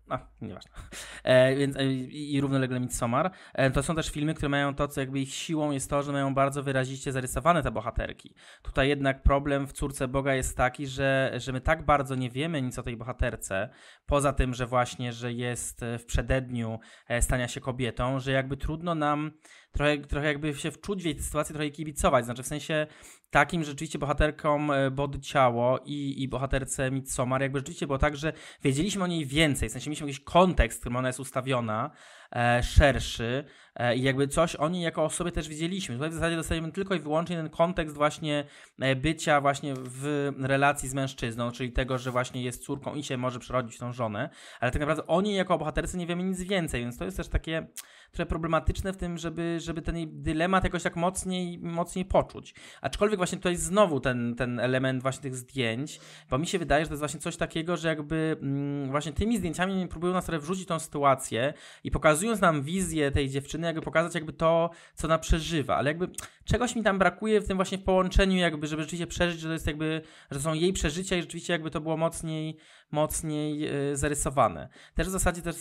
A, nieważne. E, więc, e, i, I równolegle Midsommar. E, to są też filmy, które mają to, co jakby ich siłą jest to, że mają bardzo wyraziście zarysowane te bohaterki. Tutaj jednak problem w Córce Boga jest taki, że, że my tak bardzo nie wiemy nic o tej bohaterce, poza tym, że właśnie, że jest e, w przededniu e, stania się kobietą, że jakby trudno nam trochę, trochę jakby się wczuć w jej sytuację, trochę kibicować. Znaczy w sensie takim, rzeczywiście bohaterkom e, Body Ciało i, i bohaterce Midsommar jakby rzeczywiście było tak, że wiedzieliśmy o niej więcej, w sensie mieliśmy jakiś kontekst, w którym ona jest ustawiona, e, szerszy e, i jakby coś o niej jako osobie też widzieliśmy. Tutaj w zasadzie dostajemy tylko i wyłącznie ten kontekst właśnie e, bycia właśnie w relacji z mężczyzną, czyli tego, że właśnie jest córką i się może przerodzić tą żonę, ale tak naprawdę o niej jako o bohaterce nie wiemy nic więcej, więc to jest też takie trochę problematyczne w tym, żeby, żeby ten jej dylemat jakoś tak mocniej, mocniej poczuć. Aczkolwiek właśnie tutaj znowu ten, ten element właśnie tych zdjęć, bo mi się wydaje, że to jest właśnie coś takiego, że jakby mm, właśnie tymi zdjęciami próbują nas trochę wrzucić tą sytuację i pokazując nam wizję tej dziewczyny, jakby pokazać jakby to, co ona przeżywa, ale jakby czegoś mi tam brakuje w tym właśnie połączeniu jakby, żeby rzeczywiście przeżyć, że to jest jakby, że są jej przeżycia i rzeczywiście jakby to było mocniej, mocniej yy, zarysowane. Też w zasadzie też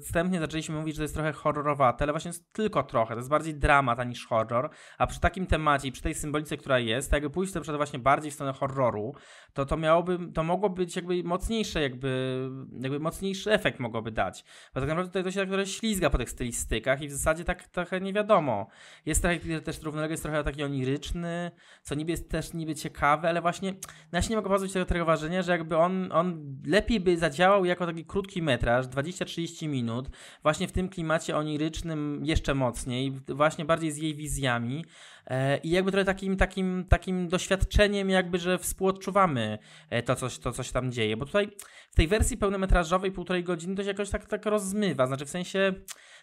wstępnie zaczęliśmy mówić, że to jest trochę horrorowate, ale właśnie jest tylko trochę, to jest bardziej dramat niż horror, a przy takim temacie i przy tej symbolice, która jest, to jakby pójść przykład właśnie bardziej w stronę horroru, to to miałoby, to mogło być jakby mocniejsze jakby, jakby mocniejszy efekt mogłoby dać. Bo tak naprawdę tutaj to się tak trochę ślizga po tych stylistykach i w zasadzie tak trochę nie wiadomo. Jest trochę, też równolegle jest trochę taki oniryczny, co niby jest też niby ciekawe, ale właśnie no ja się nie mogę pozbyć tego, tego wrażenia, że jakby on, on lepiej by zadziałał jako taki krótki metraż, 20-30 minut, właśnie w tym klimacie onirycznym jeszcze mocniej, właśnie bardziej z jej wizjami, e, i jakby trochę takim, takim, takim doświadczeniem, jakby, że współodczuwamy e, to, coś, to, co się tam dzieje. Bo tutaj w tej wersji pełnometrażowej półtorej godziny to się jakoś tak, tak rozmywa. Znaczy w sensie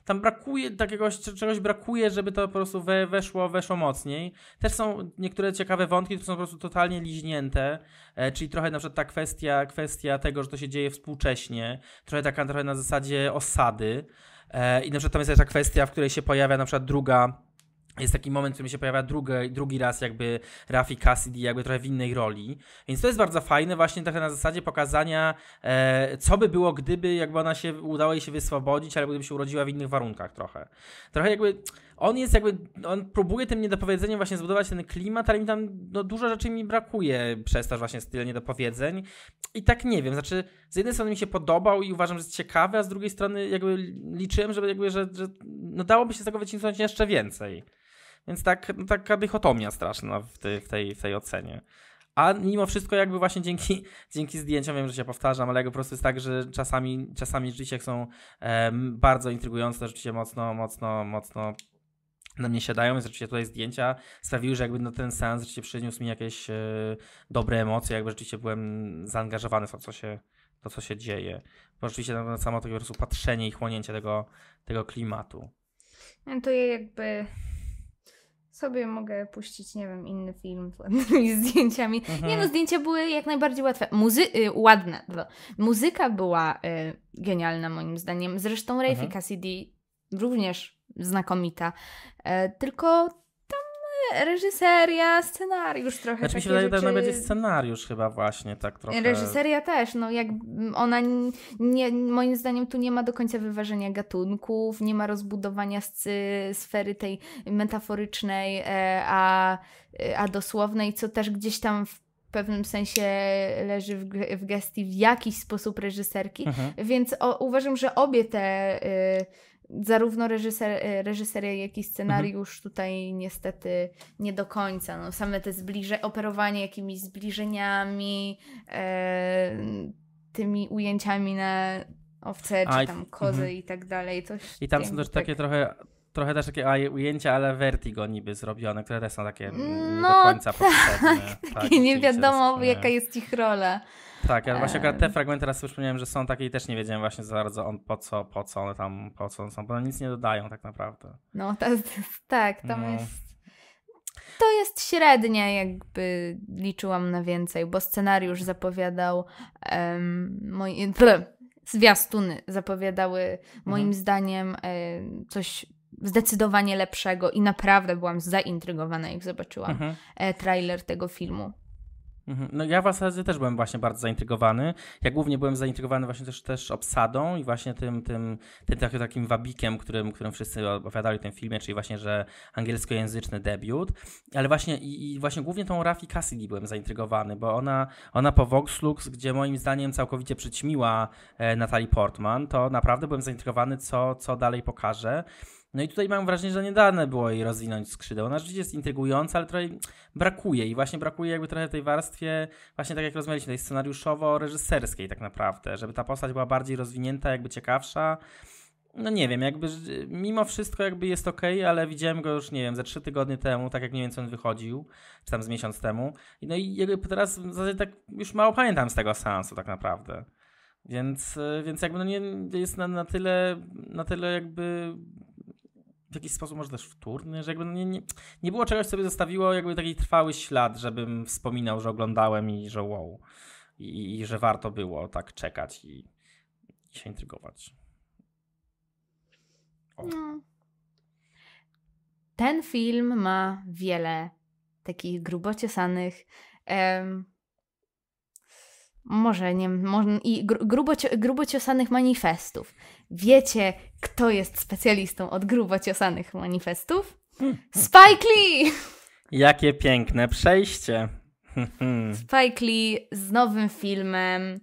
tam brakuje takiego, czegoś brakuje, żeby to po prostu we, weszło, weszło mocniej. Też są niektóre ciekawe wątki, które są po prostu totalnie liźnięte, e, czyli trochę na przykład ta kwestia, kwestia tego, że to się dzieje współcześnie, trochę taka trochę na zasadzie osady. E, I na przykład tam jest też ta kwestia, w której się pojawia na przykład druga jest taki moment, w którym się pojawia drugi, drugi raz jakby Rafi Cassidy jakby trochę w innej roli. Więc to jest bardzo fajne właśnie trochę na zasadzie pokazania, e, co by było, gdyby jakby ona się udało jej się wyswobodzić, albo gdyby się urodziła w innych warunkach trochę. Trochę jakby on jest jakby, on próbuje tym niedopowiedzeniem właśnie zbudować ten klimat, ale mi tam no, dużo rzeczy mi brakuje przez to właśnie styl niedopowiedzeń. I tak nie wiem, znaczy z jednej strony mi się podobał i uważam, że jest ciekawy, a z drugiej strony jakby liczyłem, żeby jakby, że, że no, dałoby się z tego wycisnąć jeszcze więcej. Więc tak, taka dychotomia straszna w, tej, w, tej, w tej ocenie. A mimo wszystko jakby właśnie dzięki, dzięki zdjęciom, wiem, że się powtarzam, ale jakby po prostu jest tak, że czasami, czasami rzeczywiście są um, bardzo intrygujące, rzeczywiście mocno, mocno, mocno na mnie siadają, więc rzeczywiście tutaj zdjęcia sprawiły, że jakby no ten seans rzeczywiście przyniósł mi jakieś e, dobre emocje, jakby rzeczywiście byłem zaangażowany w to, co się, to, co się dzieje. Bo rzeczywiście no, samo to po prostu patrzenie i chłonięcie tego, tego klimatu. No to ja jakby sobie mogę puścić, nie wiem, inny film z ładnymi zdjęciami. Mhm. Nie no, zdjęcia były jak najbardziej łatwe. Muzy- y, ładne. Muzyka była y, genialna moim zdaniem. Zresztą Rafi mhm. Cassidy również znakomita. E, tylko reżyseria, scenariusz trochę. Znaczy mi się wydaje, że będzie scenariusz chyba właśnie, tak trochę. Reżyseria też, no jak ona nie, moim zdaniem tu nie ma do końca wyważenia gatunków, nie ma rozbudowania sfery tej metaforycznej, e, a, a dosłownej, co też gdzieś tam w pewnym sensie leży w, w gestii w jakiś sposób reżyserki, mhm. więc o, uważam, że obie te y, zarówno reżyser, e, reżyseria, jak i scenariusz mhm. tutaj niestety nie do końca. No, same te zbliże, operowanie jakimiś zbliżeniami, e, tymi ujęciami na owce, czy tam kozy mhm. i tak dalej. Coś I tam są też tak... takie trochę trochę też takie ujęcia, ale Vertigo niby zrobione, które też są takie nie no, do końca tak, potrzebne. Tak, nie wiadomo jaka jest ich rola. Tak, ja właśnie akurat te fragmenty teraz przypomniałem, że są takie i też nie wiedziałem właśnie za bardzo on po co, po co one tam, po co one są, bo nic nie dodają tak naprawdę. No, to, tak, tam no. jest to jest średnia, jakby liczyłam na więcej, bo scenariusz zapowiadał um, moi, zwiastuny zapowiadały moim mhm. zdaniem um, coś zdecydowanie lepszego i naprawdę byłam zaintrygowana, jak zobaczyłam mhm. E, trailer tego filmu. Mhm. No ja w zasadzie też byłem właśnie bardzo zaintrygowany. Ja głównie byłem zaintrygowany właśnie też, też obsadą i właśnie tym, tym, tym takim, takim wabikiem, którym, którym wszyscy opowiadali w tym filmie, czyli właśnie, że angielskojęzyczny debiut. Ale właśnie i, i właśnie głównie tą Rafi Cassidy byłem zaintrygowany, bo ona, ona po Vox Lux, gdzie moim zdaniem całkowicie przyćmiła e, Natalie Portman, to naprawdę byłem zaintrygowany, co, co dalej pokaże. No i tutaj mam wrażenie, że nie dane było jej rozwinąć skrzydeł. Ona rzeczywiście jest intrygująca, ale trochę brakuje i właśnie brakuje jakby trochę tej warstwie, właśnie tak jak rozmawialiśmy, tej scenariuszowo-reżyserskiej tak naprawdę, żeby ta postać była bardziej rozwinięta, jakby ciekawsza. No nie wiem, jakby mimo wszystko jakby jest ok, ale widziałem go już, nie wiem, ze trzy tygodnie temu, tak jak mniej więcej on wychodził, czy tam z miesiąc temu. No i jakby teraz w zasadzie tak już mało pamiętam z tego seansu tak naprawdę. Więc, więc jakby no nie jest na, na tyle, na tyle jakby w jakiś sposób może też wtórny, że jakby nie, nie, nie było czegoś, co by zostawiło jakby taki trwały ślad, żebym wspominał, że oglądałem i że wow. I, i że warto było tak czekać i, i się intrygować. No. Ten film ma wiele takich grubociosanych um, może nie, może, i grubo, grubociosanych manifestów. Wiecie, kto jest specjalistą od grubociosanych manifestów? Spike Lee! Jakie piękne przejście. Spike Lee z nowym filmem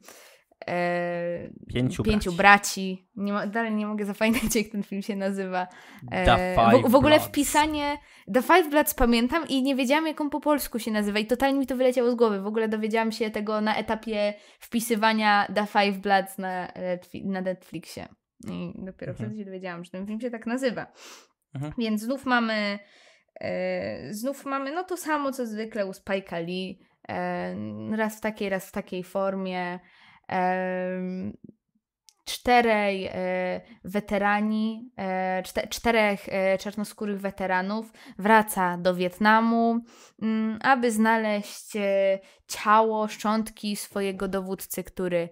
e, Pięciu, pięciu braci. braci. Nie dalej nie mogę zapamiętać, jak ten film się nazywa. The E, Five w, w ogóle Bloods. wpisanie The Five Bloods pamiętam i nie wiedziałam, jak on po polsku się nazywa i totalnie mi to wyleciało z głowy. W ogóle dowiedziałam się tego na etapie wpisywania The Five Bloods na, Netfli- na Netflixie. I dopiero Mhm. wtedy się dowiedziałam, że ten film się tak nazywa. Mhm. Więc znów mamy e, znów mamy no to samo, co zwykle u Spike'a Lee. E, raz w takiej, raz w takiej formie. Em, czterej e, weterani, e, czte, czterech e, czarnoskórych weteranów wraca do Wietnamu, mm, aby znaleźć ciało, szczątki swojego dowódcy, który,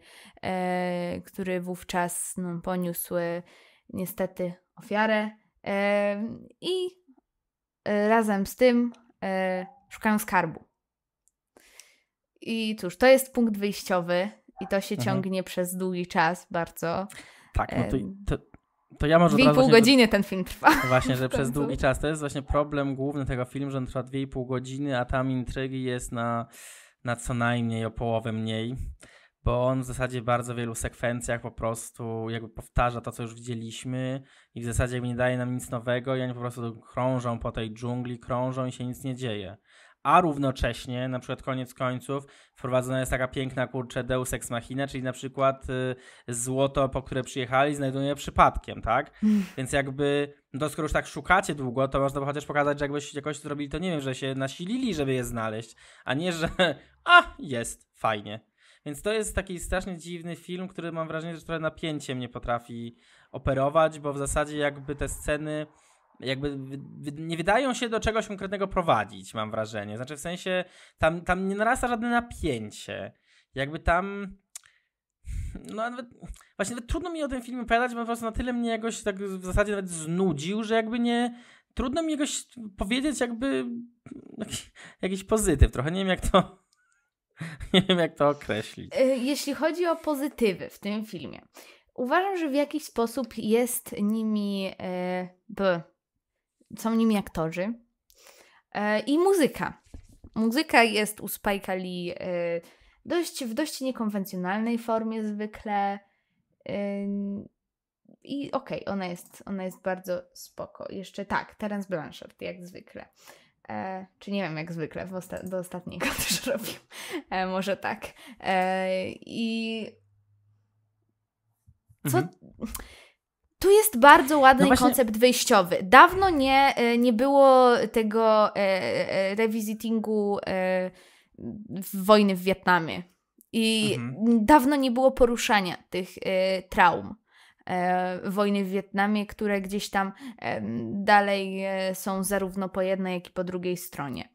który wówczas no, poniósł niestety ofiarę. I razem z tym szukają skarbu. I cóż, to jest punkt wyjściowy i to się Mhm. ciągnie przez długi czas bardzo. Tak, no to, to, to ja może Dwie od i razu pół właśnie- godziny ten film trwa. Właśnie, że przez długi czas. To jest właśnie problem główny tego filmu, że on trwa 2,5 godziny, a tam intrygi jest na, na co najmniej o połowę mniej. Bo on w zasadzie w bardzo wielu sekwencjach po prostu jakby powtarza to, co już widzieliśmy i w zasadzie jakby nie daje nam nic nowego i oni po prostu krążą po tej dżungli, krążą i się nic nie dzieje. A równocześnie, na przykład koniec końców, wprowadzona jest taka piękna kurczę Deus Ex Machina, czyli na przykład y, złoto, po które przyjechali, znajdują je przypadkiem, tak? Więc jakby, no skoro już tak szukacie długo, to można by chociaż pokazać, że jakbyś jakoś zrobili, to nie wiem, że się nasilili, żeby je znaleźć, a nie, że a, jest, fajnie. Więc to jest taki strasznie dziwny film, który mam wrażenie, że trochę napięciem nie potrafi operować, bo w zasadzie jakby te sceny jakby nie wydają się do czegoś konkretnego prowadzić, mam wrażenie. Znaczy w sensie tam, tam nie narasta żadne napięcie. Jakby tam no nawet, właśnie nawet trudno mi o tym filmie opowiadać, bo po prostu na tyle mnie jakoś tak w zasadzie nawet znudził, że jakby nie trudno mi jakoś powiedzieć jakby jakiś, jakiś pozytyw trochę. Nie wiem jak to nie wiem jak to określić. E, Jeśli chodzi o pozytywy w tym filmie, uważam, że w jakiś sposób jest nimi. E, b, są nimi aktorzy e, i muzyka. Muzyka jest u Spike'a Lee e, dość, w dość niekonwencjonalnej formie zwykle. E, I okej, ona, jest, ona jest bardzo spoko. Jeszcze tak, Terence Blanchard, jak zwykle. E, czy nie wiem, jak zwykle, w osta- do ostatniego też robił. E, może tak. E, I co? Mhm. Tu jest bardzo ładny No właśnie- koncept wyjściowy. Dawno nie, e, nie było tego e, e, revisitingu e, w- wojny w Wietnamie. I Mhm. dawno nie było poruszania tych e, traum e, wojny w Wietnamie, które gdzieś tam e, dalej e, są zarówno po jednej, jak i po drugiej stronie.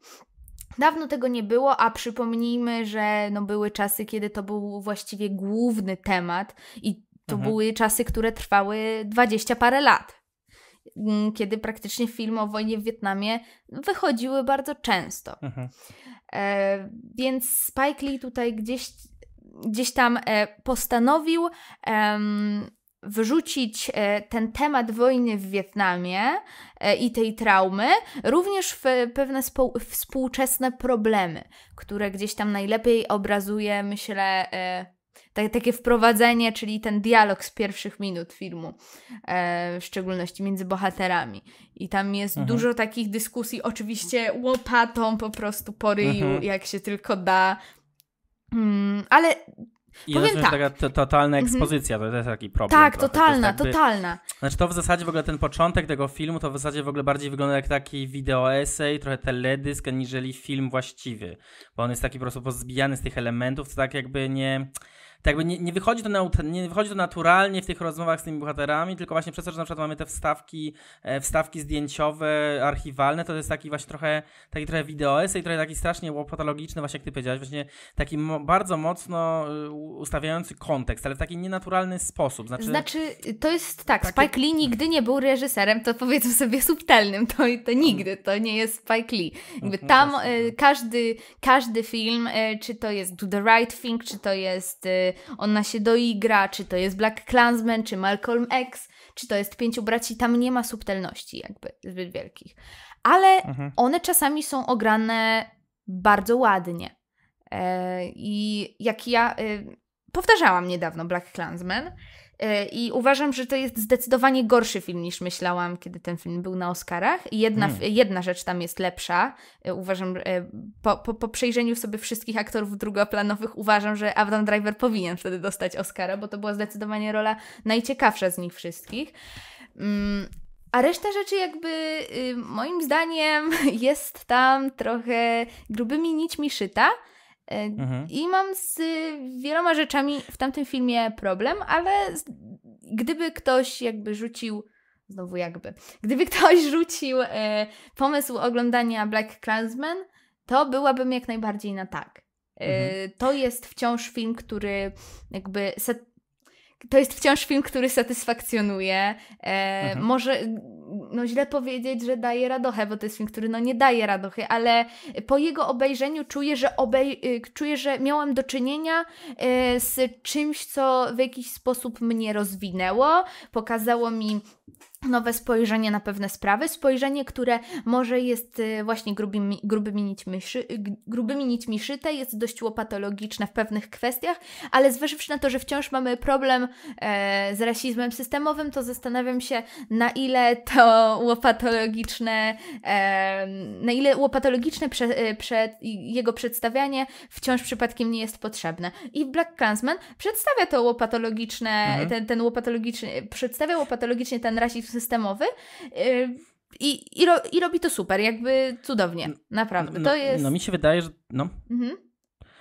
Dawno tego nie było, a przypomnijmy, że no były czasy, kiedy to był właściwie główny temat i to Mhm. były czasy, które trwały dwadzieścia parę lat. Mm, Kiedy praktycznie filmy o wojnie w Wietnamie wychodziły bardzo często. Mhm. E, więc Spike Lee tutaj gdzieś, gdzieś tam e, postanowił em, wyrzucić e, ten temat wojny w Wietnamie e, i tej traumy, również w pewne spół, współczesne problemy, które gdzieś tam najlepiej obrazuje, myślę, e, ta- takie wprowadzenie, czyli ten dialog z pierwszych minut filmu, e, w szczególności między bohaterami. I tam jest Mhm. dużo takich dyskusji, oczywiście łopatą po prostu po ryju, Mhm. jak się tylko da. Mm, ale I Powiem rozumiem, tak. taka to, totalna Mhm. ekspozycja, to jest taki problem. tak, trochę. To totalna, jakby- totalna. Znaczy to w zasadzie w ogóle ten początek tego filmu to w zasadzie w ogóle bardziej wygląda jak taki wideo essay, trochę teledysk, aniżeli film właściwy. Bo on jest taki po prostu pozbijany z tych elementów, to tak jakby nie... Tak jakby nie, nie, wychodzi to naut- nie wychodzi to naturalnie w tych rozmowach z tymi bohaterami, tylko właśnie przez to, że na przykład mamy te wstawki, e, wstawki zdjęciowe, archiwalne, to jest taki właśnie trochę taki trochę essay, trochę taki strasznie łopatologiczny, właśnie jak ty powiedziałeś, właśnie taki mo- bardzo mocno ustawiający kontekst, ale w taki nienaturalny sposób. Znaczy, Znaczy, to jest tak, Takie- Spike Lee nigdy nie był reżyserem, to powiedzmy sobie subtelnym, to, to nigdy, to nie jest Spike Lee. Jakby Mhm, tam e, każdy, każdy film, e, czy to jest Do the Right Thing, czy to jest Ona się doigra, czy to jest Black Klansman, czy Malcolm X, czy to jest Pięciu Braci, tam nie ma subtelności jakby zbyt wielkich. Ale Mhm. one czasami są ograne bardzo ładnie. E, I jak ja. E, powtarzałam niedawno Black Klansman i uważam, że to jest zdecydowanie gorszy film niż myślałam, kiedy ten film był na Oscarach. Jedna, Mm. jedna rzecz tam jest lepsza. E, Uważam, e, po, po, po przejrzeniu sobie wszystkich aktorów drugoplanowych, uważam, że Adam Driver powinien wtedy dostać Oscara, bo to była zdecydowanie rola najciekawsza z nich wszystkich. Mm, A reszta rzeczy jakby y, moim zdaniem jest tam trochę grubymi nićmi szyta. Y, Mhm. I mam z wieloma rzeczami w tamtym filmie problem, ale gdyby ktoś jakby rzucił, znowu jakby, gdyby ktoś rzucił e, pomysł oglądania Black Klansman, to byłabym jak najbardziej na tak. E, Mhm. To jest wciąż film, który jakby sat- to jest wciąż film, który satysfakcjonuje. E, Mhm. Może no źle powiedzieć, że daje radochę, bo to jest film, który no nie daje radochy, ale po jego obejrzeniu czuję, że, obej- y, czuję, że miałam do czynienia y, z czymś, co w jakiś sposób mnie rozwinęło, pokazało mi nowe spojrzenie na pewne sprawy, spojrzenie, które może jest y, właśnie grubymi, grubymi, nićmi, szy, grubymi nićmi szyte, jest dość łopatologiczne w pewnych kwestiach, ale zważywszy na to, że wciąż mamy problem e, z rasizmem systemowym, to zastanawiam się, na ile to łopatologiczne, e, na ile łopatologiczne prze, e, przed, jego przedstawianie wciąż przypadkiem nie jest potrzebne. I Black Klansman przedstawia to łopatologiczne, Mhm. ten, ten łopatologiczny, przedstawia łopatologicznie ten rasizm systemowy. e, I, i, ro, I robi to super, jakby cudownie, naprawdę. No, To jest. no mi się wydaje, że no, Mhm.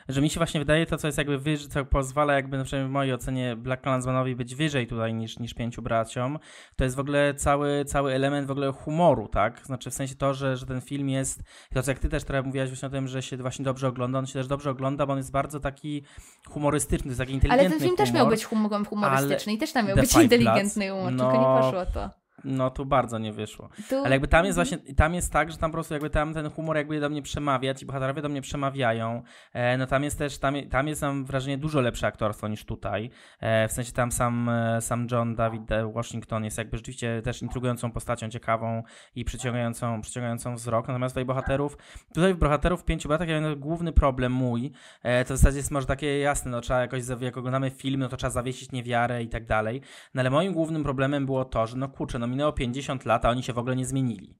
Że mi się właśnie wydaje to, co jest jakby wyżej, co pozwala jakby na przykład w mojej ocenie Black Klansmanowi być wyżej tutaj niż, niż pięciu braciom, to jest w ogóle cały, cały element w ogóle humoru, tak? Znaczy w sensie to, że, że ten film jest, to jak ty też trochę mówiłaś właśnie o tym, że się właśnie dobrze ogląda, on się też dobrze ogląda, bo on jest bardzo taki humorystyczny, to jest taki inteligentny Ale ten film humor. też miał być humor, humorystyczny i też tam miał być inteligentny humor, no, tylko nie poszło to. No tu bardzo nie wyszło. Tu... Ale jakby tam jest Mhm. właśnie, tam jest tak, że tam po prostu jakby tam ten humor jakby do mnie przemawia, ci bohaterowie do mnie przemawiają, e, no tam jest też, tam, tam jest mam wrażenie dużo lepsze aktorstwo niż tutaj, e, w sensie tam sam, e, sam John David Washington jest jakby rzeczywiście też intrygującą postacią, ciekawą i przyciągającą, przyciągającą wzrok, natomiast tutaj bohaterów, tutaj w bohaterów w pięciu bratach ja wiem, główny problem mój, e, to w zasadzie jest może takie jasne, no trzeba jakoś, jak oglądamy film, no to trzeba zawiesić niewiarę i tak dalej, no ale moim głównym problemem było to, że no kurczę, no minęło 50 lat, a oni się w ogóle nie zmienili.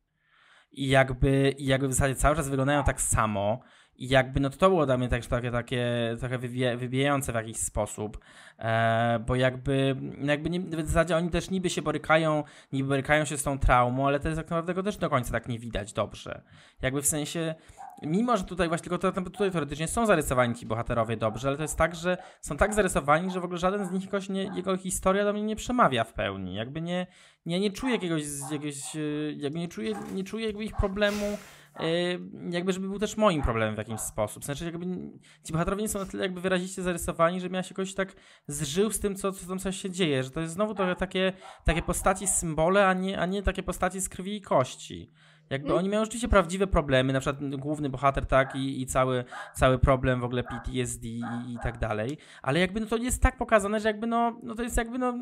I jakby, jakby w zasadzie cały czas wyglądają tak samo. I jakby, no to było dla mnie też takie, takie trochę wybijające w jakiś sposób, e, bo jakby, jakby nie, w zasadzie oni też niby się borykają, niby borykają się z tą traumą, ale to jest tak naprawdę go też do końca tak nie widać dobrze. Jakby w sensie, mimo że tutaj właśnie, tylko to, tutaj teoretycznie są zarysowani ci bohaterowie dobrze, ale to jest tak, że są tak zarysowani, że w ogóle żaden z nich jakoś nie, jego historia do mnie nie przemawia w pełni. Jakby nie, nie, nie czuję jakiegoś, jakiegoś e, jakby nie czuję, nie czuję jakby ich problemu, e, jakby żeby był też moim problemem w jakimś sposób. Znaczy jakby ci bohaterowie nie są na tyle jakby wyraziście zarysowani, żebym ja się jakoś tak zżył z tym, co, co tam coś się dzieje, że to jest znowu trochę takie, takie postaci symbole, a nie, a nie takie postaci z krwi i kości. Jakby Mm. oni mają rzeczywiście prawdziwe problemy, na przykład główny bohater, tak, i, i cały, cały problem w ogóle PTSD i, i tak dalej, ale jakby no to jest tak pokazane, że jakby no, no to jest jakby no,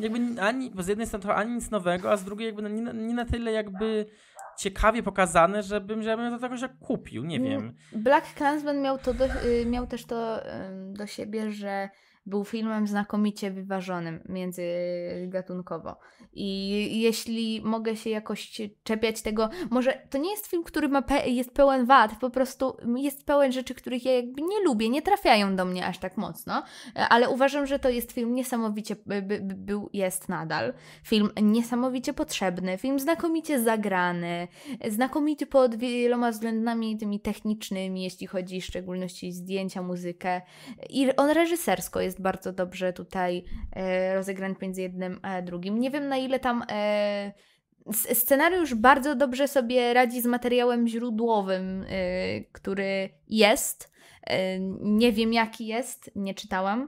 jakby ani, bo z jednej strony to ani nic nowego, a z drugiej jakby no nie, na- nie na tyle jakby ciekawie pokazane, żebym, żebym to jakoś jak kupił, nie wiem. Black Klansman miał, to do, y, miał też to do siebie, że był filmem znakomicie wyważonym międzygatunkowo. I jeśli mogę się jakoś czepiać tego, może to nie jest film, który ma pe- jest pełen wad, po prostu jest pełen rzeczy, których ja jakby nie lubię, nie trafiają do mnie aż tak mocno, ale uważam, że to jest film niesamowicie, by, by, by, był, jest nadal, film niesamowicie potrzebny, film znakomicie zagrany, znakomity pod wieloma względami tymi technicznymi, jeśli chodzi w szczególności zdjęcia, muzykę. I on reżysersko jest bardzo dobrze tutaj e, rozegrany między jednym a drugim. Nie wiem na ile tam e, scenariusz bardzo dobrze sobie radzi z materiałem źródłowym, e, który jest. Nie wiem jaki jest, nie czytałam,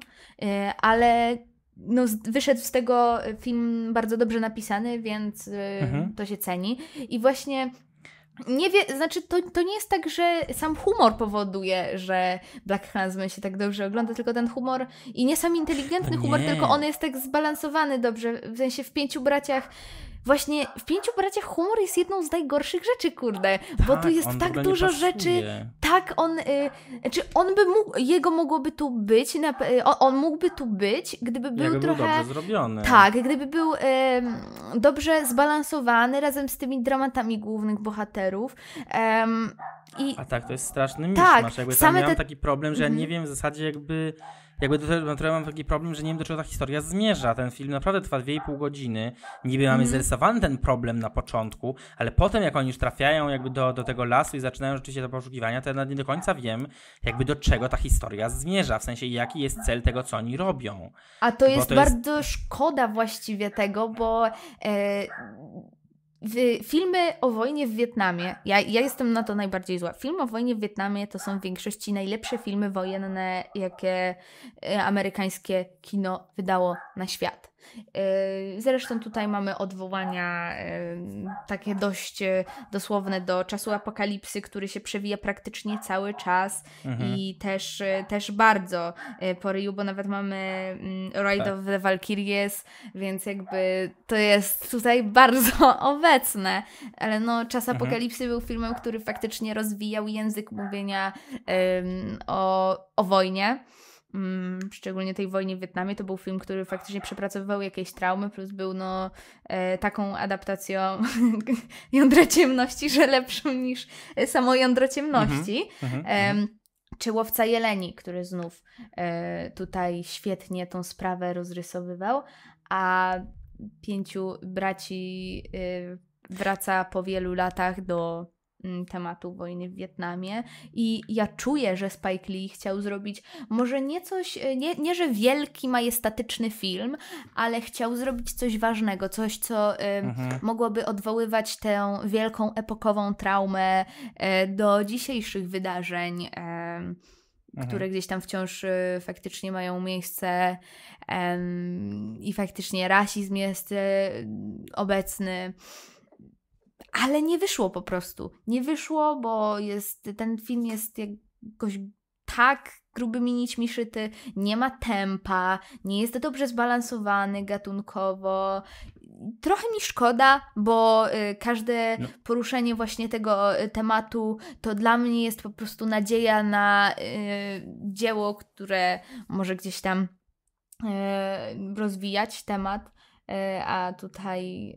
ale no, wyszedł z tego film bardzo dobrze napisany, więc Mhm. to się ceni. I właśnie nie wie, znaczy to, to nie jest tak, że sam humor powoduje, że Black Klansman się tak dobrze ogląda, tylko ten humor i nie sam inteligentny humor, nie. tylko on jest tak zbalansowany dobrze, w sensie w Pięciu Braciach właśnie w Pięciu Braciach humor jest jedną z najgorszych rzeczy, kurde, bo tu Tak, jest tak dużo rzeczy, tak, on, y, czy on by mógł, jego mogłoby tu być, na, y, on, on mógłby tu być, gdyby był Jakby był trochę... dobrze zrobiony. Tak, gdyby był em, dobrze zbalansowany razem z tymi dramatami głównych bohaterów. I A tak, to jest straszny Tak, miszmasz. Jakby tam same miałem te- taki problem, że ja Mhm. nie wiem w zasadzie jakby... Jakby do tego do mam taki problem, że nie wiem do czego ta historia zmierza. Ten film naprawdę trwa 2,5 godziny. Niby mamy Mhm. zarysowany ten problem na początku, ale potem jak oni już trafiają jakby do, do tego lasu i zaczynają rzeczywiście te poszukiwania, to ja nawet nie do końca wiem jakby do czego ta historia zmierza. W sensie jaki jest cel tego, co oni robią. A to jest to jest- bardzo szkoda właściwie tego, bo e, filmy o wojnie w Wietnamie, ja, ja jestem na to najbardziej zła. Film o wojnie w Wietnamie to są w większości najlepsze filmy wojenne, jakie e, amerykańskie kino wydało na świat. E, Zresztą tutaj mamy odwołania e, takie dość e, dosłowne do czasu apokalipsy, który się przewija praktycznie cały czas Mhm. i też, też bardzo po ryju, bo nawet mamy mm, Ride Tak. of the Valkyries, więc jakby to jest tutaj bardzo obecne, ale no Czas Mhm. Apokalipsy był filmem, który faktycznie rozwijał język mówienia em, o, o wojnie. Mm, szczególnie tej wojnie w Wietnamie, to był film, który faktycznie przepracowywał jakieś traumy, plus był no e, taką adaptacją jądra ciemności, że lepszą niż e, samo jądro ciemności. Mhm. Mhm. Em, czy Łowca Jeleni, który znów e, tutaj świetnie tą sprawę rozrysowywał, a pięciu braci wraca po wielu latach do tematu wojny w Wietnamie i ja czuję, że Spike Lee chciał zrobić może nie coś, e, nie, nie że wielki, majestatyczny film, ale chciał zrobić coś ważnego, coś co em, Mhm. mogłoby odwoływać tę wielką epokową traumę e, do dzisiejszych wydarzeń, Mhm. które gdzieś tam wciąż e, faktycznie mają miejsce em, i faktycznie rasizm jest e, obecny. Ale nie wyszło po prostu. Nie wyszło, bo jest, ten film jest jakoś tak grubymi nićmi szyty, nie ma tempa, nie jest dobrze zbalansowany gatunkowo. Trochę mi szkoda, bo y, każde No. poruszenie właśnie tego y, tematu to dla mnie jest po prostu nadzieja na y, dzieło, które może gdzieś tam rozwijać temat, a tutaj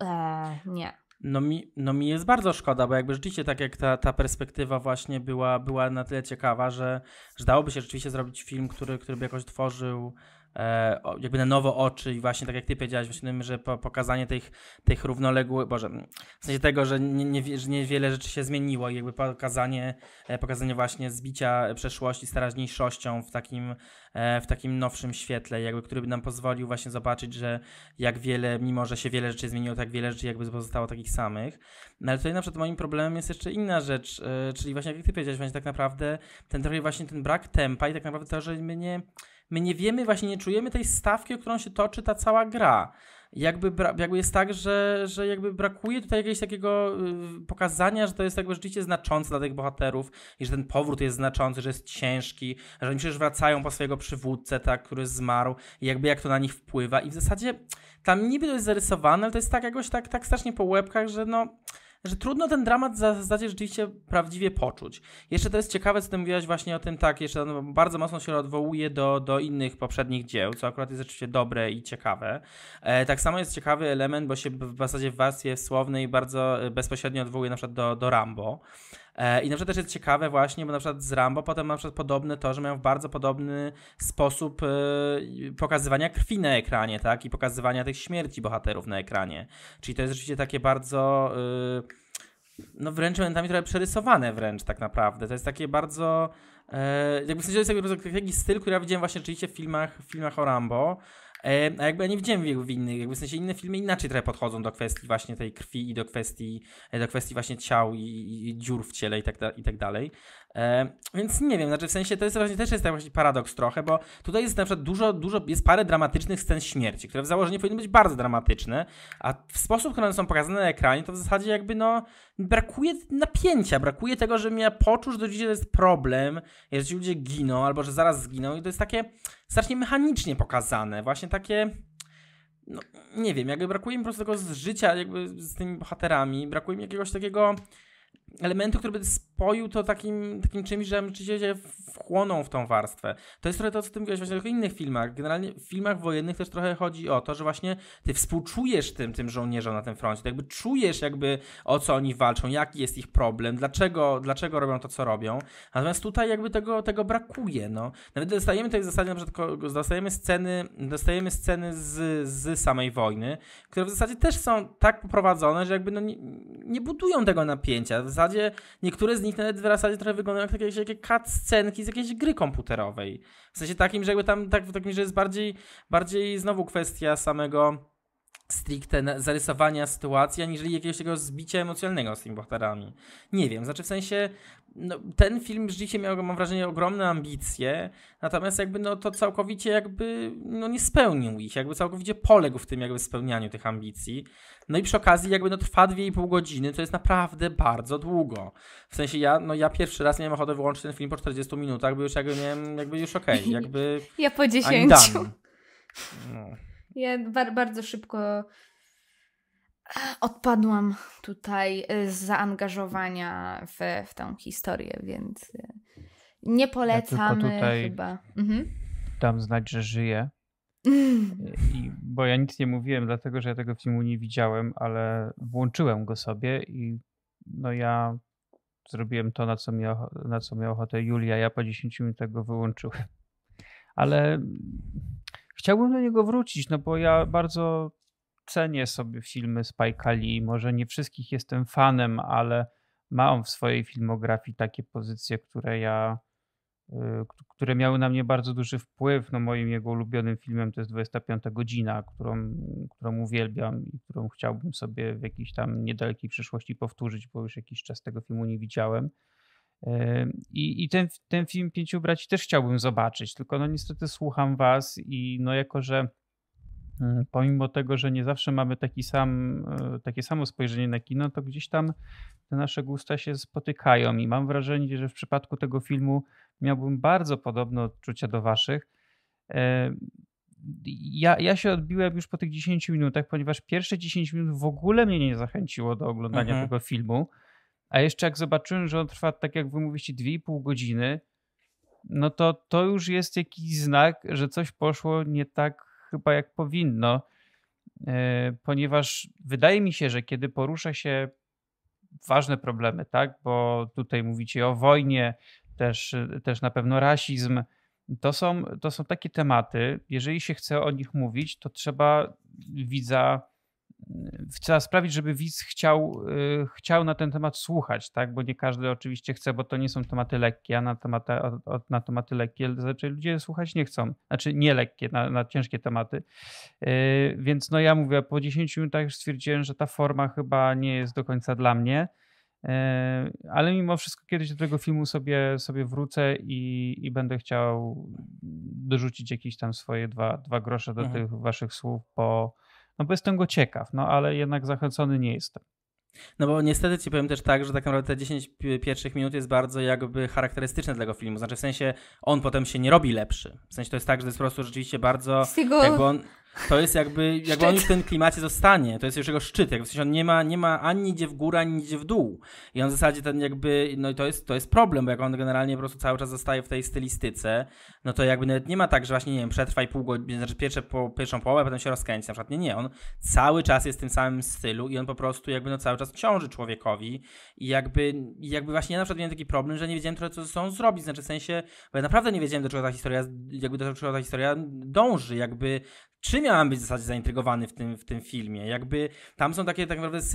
e, nie. No mi, no mi jest bardzo szkoda, bo jakby rzeczywiście tak jak ta, ta perspektywa właśnie była, była na tyle ciekawa, że, że dałoby się rzeczywiście zrobić film, który, który by jakoś tworzył jakby na nowo oczy i właśnie tak jak ty powiedziałaś, właśnie tym, że po, pokazanie tych, tych równoległych, boże, w sensie tego, że, nie, nie, że niewiele rzeczy się zmieniło i jakby pokazanie, e, pokazanie właśnie zbicia przeszłości z teraźniejszością w takim, e, w takim nowszym świetle, jakby, który by nam pozwolił właśnie zobaczyć, że jak wiele, mimo że się wiele rzeczy zmieniło, tak wiele rzeczy jakby pozostało takich samych. No ale tutaj na przykład moim problemem jest jeszcze inna rzecz, e, czyli właśnie jak ty powiedziałeś, właśnie tak naprawdę ten trochę właśnie ten brak tempa i tak naprawdę to, że my nie, my nie wiemy, właśnie nie czujemy tej stawki, o którą się toczy ta cała gra. Jakby, jakby jest tak, że, że jakby brakuje tutaj jakiegoś takiego y, pokazania, że to jest jakby rzeczywiście znaczące dla tych bohaterów i że ten powrót jest znaczący, że jest ciężki, że oni przecież wracają po swojego przywódcę, tak, który zmarł i jakby jak to na nich wpływa i w zasadzie tam niby to jest zarysowane, ale to jest tak jakoś tak, tak strasznie po łebkach, że no że trudno ten dramat w zasadzie rzeczywiście prawdziwie poczuć. Jeszcze to jest ciekawe, co ty mówiłaś właśnie o tym, tak, jeszcze no, bardzo mocno się odwołuje do, do innych poprzednich dzieł, co akurat jest rzeczywiście dobre i ciekawe. E, tak samo jest ciekawy element, bo się w zasadzie w warstwie słownej bardzo e, bezpośrednio odwołuje na przykład do, do Rambo. E, I na przykład też jest ciekawe właśnie, bo na przykład z Rambo potem na przykład podobne to, że mają bardzo podobny sposób e, pokazywania krwi na ekranie, tak? I pokazywania tych śmierci bohaterów na ekranie. Czyli to jest rzeczywiście takie bardzo... e, no wręcz momentami trochę przerysowane wręcz tak naprawdę. To jest takie bardzo... E, jakby w sensie to jest taki styl, który ja widziałem właśnie rzeczywiście w filmach, w filmach o Rambo. E, a jakby ja nie widziałem w, w innych, jakby w sensie inne filmy inaczej trochę podchodzą do kwestii właśnie tej krwi i do kwestii, e, do kwestii właśnie ciał i, i, i dziur w ciele i tak, da, i tak dalej. E, więc nie wiem, znaczy w sensie to jest właśnie też jest taki paradoks trochę, bo tutaj jest na przykład dużo, dużo, jest parę dramatycznych scen śmierci, które w założeniu powinny być bardzo dramatyczne, a w sposób, w którym one są pokazane na ekranie, to w zasadzie jakby no brakuje napięcia, brakuje tego, żebym ja poczuł, że to dzisiaj jest problem, że ci ludzie giną albo że zaraz zginą i to jest takie strasznie mechanicznie pokazane, właśnie takie no, nie wiem, jakby brakuje mi po prostu tego z życia jakby z tymi bohaterami, brakuje mi jakiegoś takiego elementu, który by spoił to takim, takim czymś, że rzeczywiście wchłoną w tą warstwę. To jest trochę to, co ty mówiłeś właśnie w innych filmach. Generalnie w filmach wojennych też trochę chodzi o to, że właśnie ty współczujesz tym, tym żołnierzom na tym froncie. jakby czujesz jakby o co oni walczą, jaki jest ich problem, dlaczego, dlaczego robią to, co robią. Natomiast tutaj jakby tego, tego brakuje. No. Nawet dostajemy tutaj w zasadzie na przykład dostajemy sceny, dostajemy sceny z, z samej wojny, które w zasadzie też są tak poprowadzone, że jakby no nie, nie budują tego napięcia. W zasadzie niektóre z nich nawet w zasadzie trochę wyglądają jak takie, takie cutscenki z jakiejś gry komputerowej. W sensie takim, że jakby tam tak, takim, że jest bardziej, bardziej znowu kwestia samego stricte zarysowania sytuacji, aniżeli jakiegoś takiego zbicia emocjonalnego z tymi bohaterami. Nie wiem, znaczy w sensie no, ten film rzeczywiście miał, mam wrażenie, ogromne ambicje, natomiast jakby no to całkowicie jakby no nie spełnił ich, jakby całkowicie poległ w tym jakby spełnianiu tych ambicji. No i przy okazji jakby no trwa 2,5 godziny, to jest naprawdę bardzo długo. W sensie ja, no ja pierwszy raz miałem ochotę wyłączyć ten film po 40 minutach, bo już jakby miałem, jakby już okej, okay, jakby... Ja po 10. No. Ja bar bardzo szybko odpadłam tutaj z zaangażowania w, w tę historię, więc nie polecamy ja tutaj chyba. Mhm. Dam znać, że żyję. I, bo ja nic nie mówiłem, dlatego że ja tego filmu nie widziałem, ale włączyłem go sobie i no ja zrobiłem to, na co, miał, na co miał ochotę Julia. Ja po 10 minutach go wyłączyłem. Ale chciałbym do niego wrócić, no bo ja bardzo cenię sobie filmy Spike Lee. Może nie wszystkich jestem fanem, ale ma on w swojej filmografii takie pozycje, które ja y, które miały na mnie bardzo duży wpływ. No moim jego ulubionym filmem to jest 25 godzina, którą, którą uwielbiam i którą chciałbym sobie w jakiejś tam niedalekiej przyszłości powtórzyć, bo już jakiś czas tego filmu nie widziałem. I, i ten, ten film Pięciu Braci też chciałbym zobaczyć, tylko no niestety słucham was i no jako, że mm, pomimo tego, że nie zawsze mamy taki sam, e, takie samo spojrzenie na kino, to gdzieś tam te nasze gusta się spotykają i mam wrażenie, że w przypadku tego filmu miałbym bardzo podobne odczucia do waszych. Ja, ja się odbiłem już po tych 10 minutach, ponieważ pierwsze 10 minut w ogóle mnie nie zachęciło do oglądania mhm. tego filmu. A jeszcze jak zobaczyłem, że on trwa, tak jak wy mówicie, 2,5 godziny, no to to już jest jakiś znak, że coś poszło nie tak chyba jak powinno, e, ponieważ wydaje mi się, że kiedy porusza się ważne problemy, tak, bo tutaj mówicie o wojnie, też, też na pewno rasizm, to są, to są takie tematy, jeżeli się chce o nich mówić, to trzeba widza trzeba sprawić, żeby widz chciał, y, chciał na ten temat słuchać, tak? Bo nie każdy oczywiście chce, bo to nie są tematy lekkie, a na tematy, na tematy lekkie zazwyczaj ludzie słuchać nie chcą. Znaczy nie lekkie, na, na ciężkie tematy. Y, więc no ja mówię, po 10 minutach już stwierdziłem, że ta forma chyba nie jest do końca dla mnie. Y, ale mimo wszystko kiedyś do tego filmu sobie, sobie wrócę i, i będę chciał dorzucić jakieś tam swoje dwa, dwa grosze do mhm. tych waszych słów, bo no bo jestem go ciekaw, no ale jednak zachęcony nie jestem. No bo niestety ci powiem też tak, że tak naprawdę te 10 pierwszych minut jest bardzo jakby charakterystyczne dla tego filmu. Znaczy w sensie on potem się nie robi lepszy. W sensie to jest tak, że to jest po prostu rzeczywiście bardzo jakby on to jest jakby, jakby on już w tym klimacie zostanie, to jest już jego szczyt, jakby w sensie on nie ma, nie ma ani idzie w górę, ani idzie w dół. I on w zasadzie ten jakby, no i to jest, to jest problem, bo jak on generalnie po prostu cały czas zostaje w tej stylistyce, no to jakby nawet nie ma tak, że właśnie, nie wiem, przetrwaj pół godziny, znaczy pierwsze, po, pierwszą połowę, a potem się rozkręci. Na przykład. Nie, nie, on cały czas jest w tym samym stylu i on po prostu jakby no cały czas ciąży człowiekowi. I jakby, jakby właśnie ja na przykład miałem taki problem, że nie wiedziałem trochę, co ze sobą zrobić, znaczy w sensie, bo ja naprawdę nie wiedziałem, do czego ta historia, jakby do czego ta historia dąży, jakby czy miałem być w zasadzie zaintrygowany w tym, w tym filmie? Jakby tam są takie tak naprawdę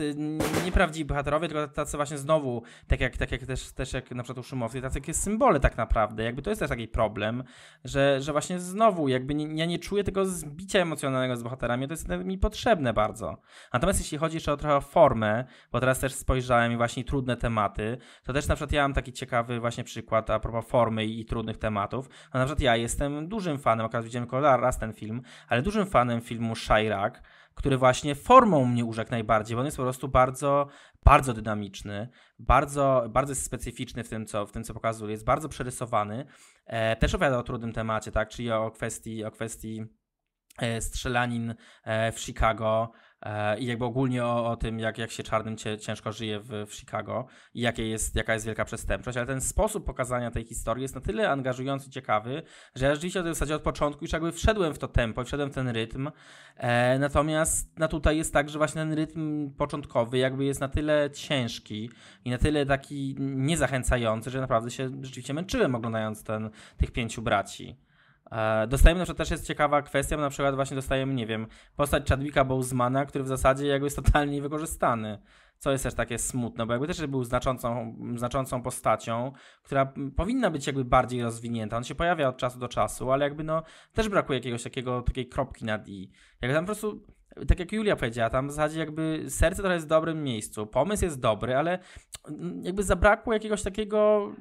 nieprawdziwi bohaterowie, tylko tacy właśnie znowu, tak jak, tak jak też, też jak na przykład u Szumowskiej, tacy takie symbole tak naprawdę. Jakby to jest też taki problem, że, że właśnie znowu jakby nie, ja nie czuję tego zbicia emocjonalnego z bohaterami, to jest mi potrzebne bardzo. Natomiast jeśli chodzi jeszcze o trochę formę, bo teraz też spojrzałem i właśnie trudne tematy, to też na przykład ja mam taki ciekawy właśnie przykład a propos formy i, trudnych tematów. No na przykład ja jestem dużym fanem, akurat widziałem raz ten film, ale dużym dużym fanem filmu Shairak, który właśnie formą mnie urzekł najbardziej, bo on jest po prostu bardzo, bardzo dynamiczny, bardzo, bardzo specyficzny w tym, co, w tym, co pokazuje, jest bardzo przerysowany. E, też opowiada o trudnym temacie, tak, czyli o kwestii, o kwestii strzelanin w Chicago, E, i jakby ogólnie o, o tym, jak, jak się czarnym ciężko żyje w, w Chicago i jakie jest, jaka jest wielka przestępczość, ale ten sposób pokazania tej historii jest na tyle angażujący, ciekawy, że ja rzeczywiście w zasadzie od początku już jakby wszedłem w to tempo wszedłem w ten rytm, e, natomiast no tutaj jest tak, że właśnie ten rytm początkowy jakby jest na tyle ciężki i na tyle taki niezachęcający, że naprawdę się rzeczywiście męczyłem oglądając ten, tych pięciu braci. E, dostajemy na też jest ciekawa kwestia, na przykład właśnie dostajemy, nie wiem, postać Chadwicka Bosemana, który w zasadzie jakby jest totalnie wykorzystany. Co jest też takie smutne, bo jakby też był znaczącą, znaczącą postacią, która powinna być jakby bardziej rozwinięta. On się pojawia od czasu do czasu, ale jakby no też brakuje jakiegoś takiego, takiej kropki na D. Jakby tam po prostu tak jak Julia powiedziała, tam w zasadzie jakby serce trochę jest w dobrym miejscu, pomysł jest dobry, ale jakby zabrakło jakiegoś takiego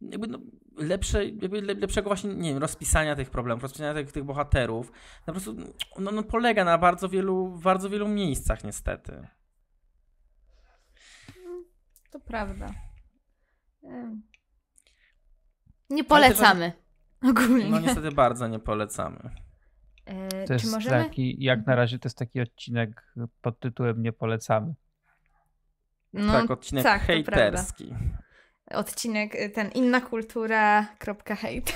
jakby no, lepsze, jakby lepszego właśnie, nie wiem, rozpisania tych problemów, rozpisania tych, tych bohaterów. No po prostu no, no, polega na bardzo wielu, bardzo wielu miejscach niestety. To prawda. Nie polecamy. Ogólnie. No niestety bardzo nie polecamy. E, to jest możemy? taki, jak na razie to jest taki odcinek pod tytułem Nie polecamy. No, tak, odcinek tak, hejterski odcinek, y, ten inna kultura, kropka hejter.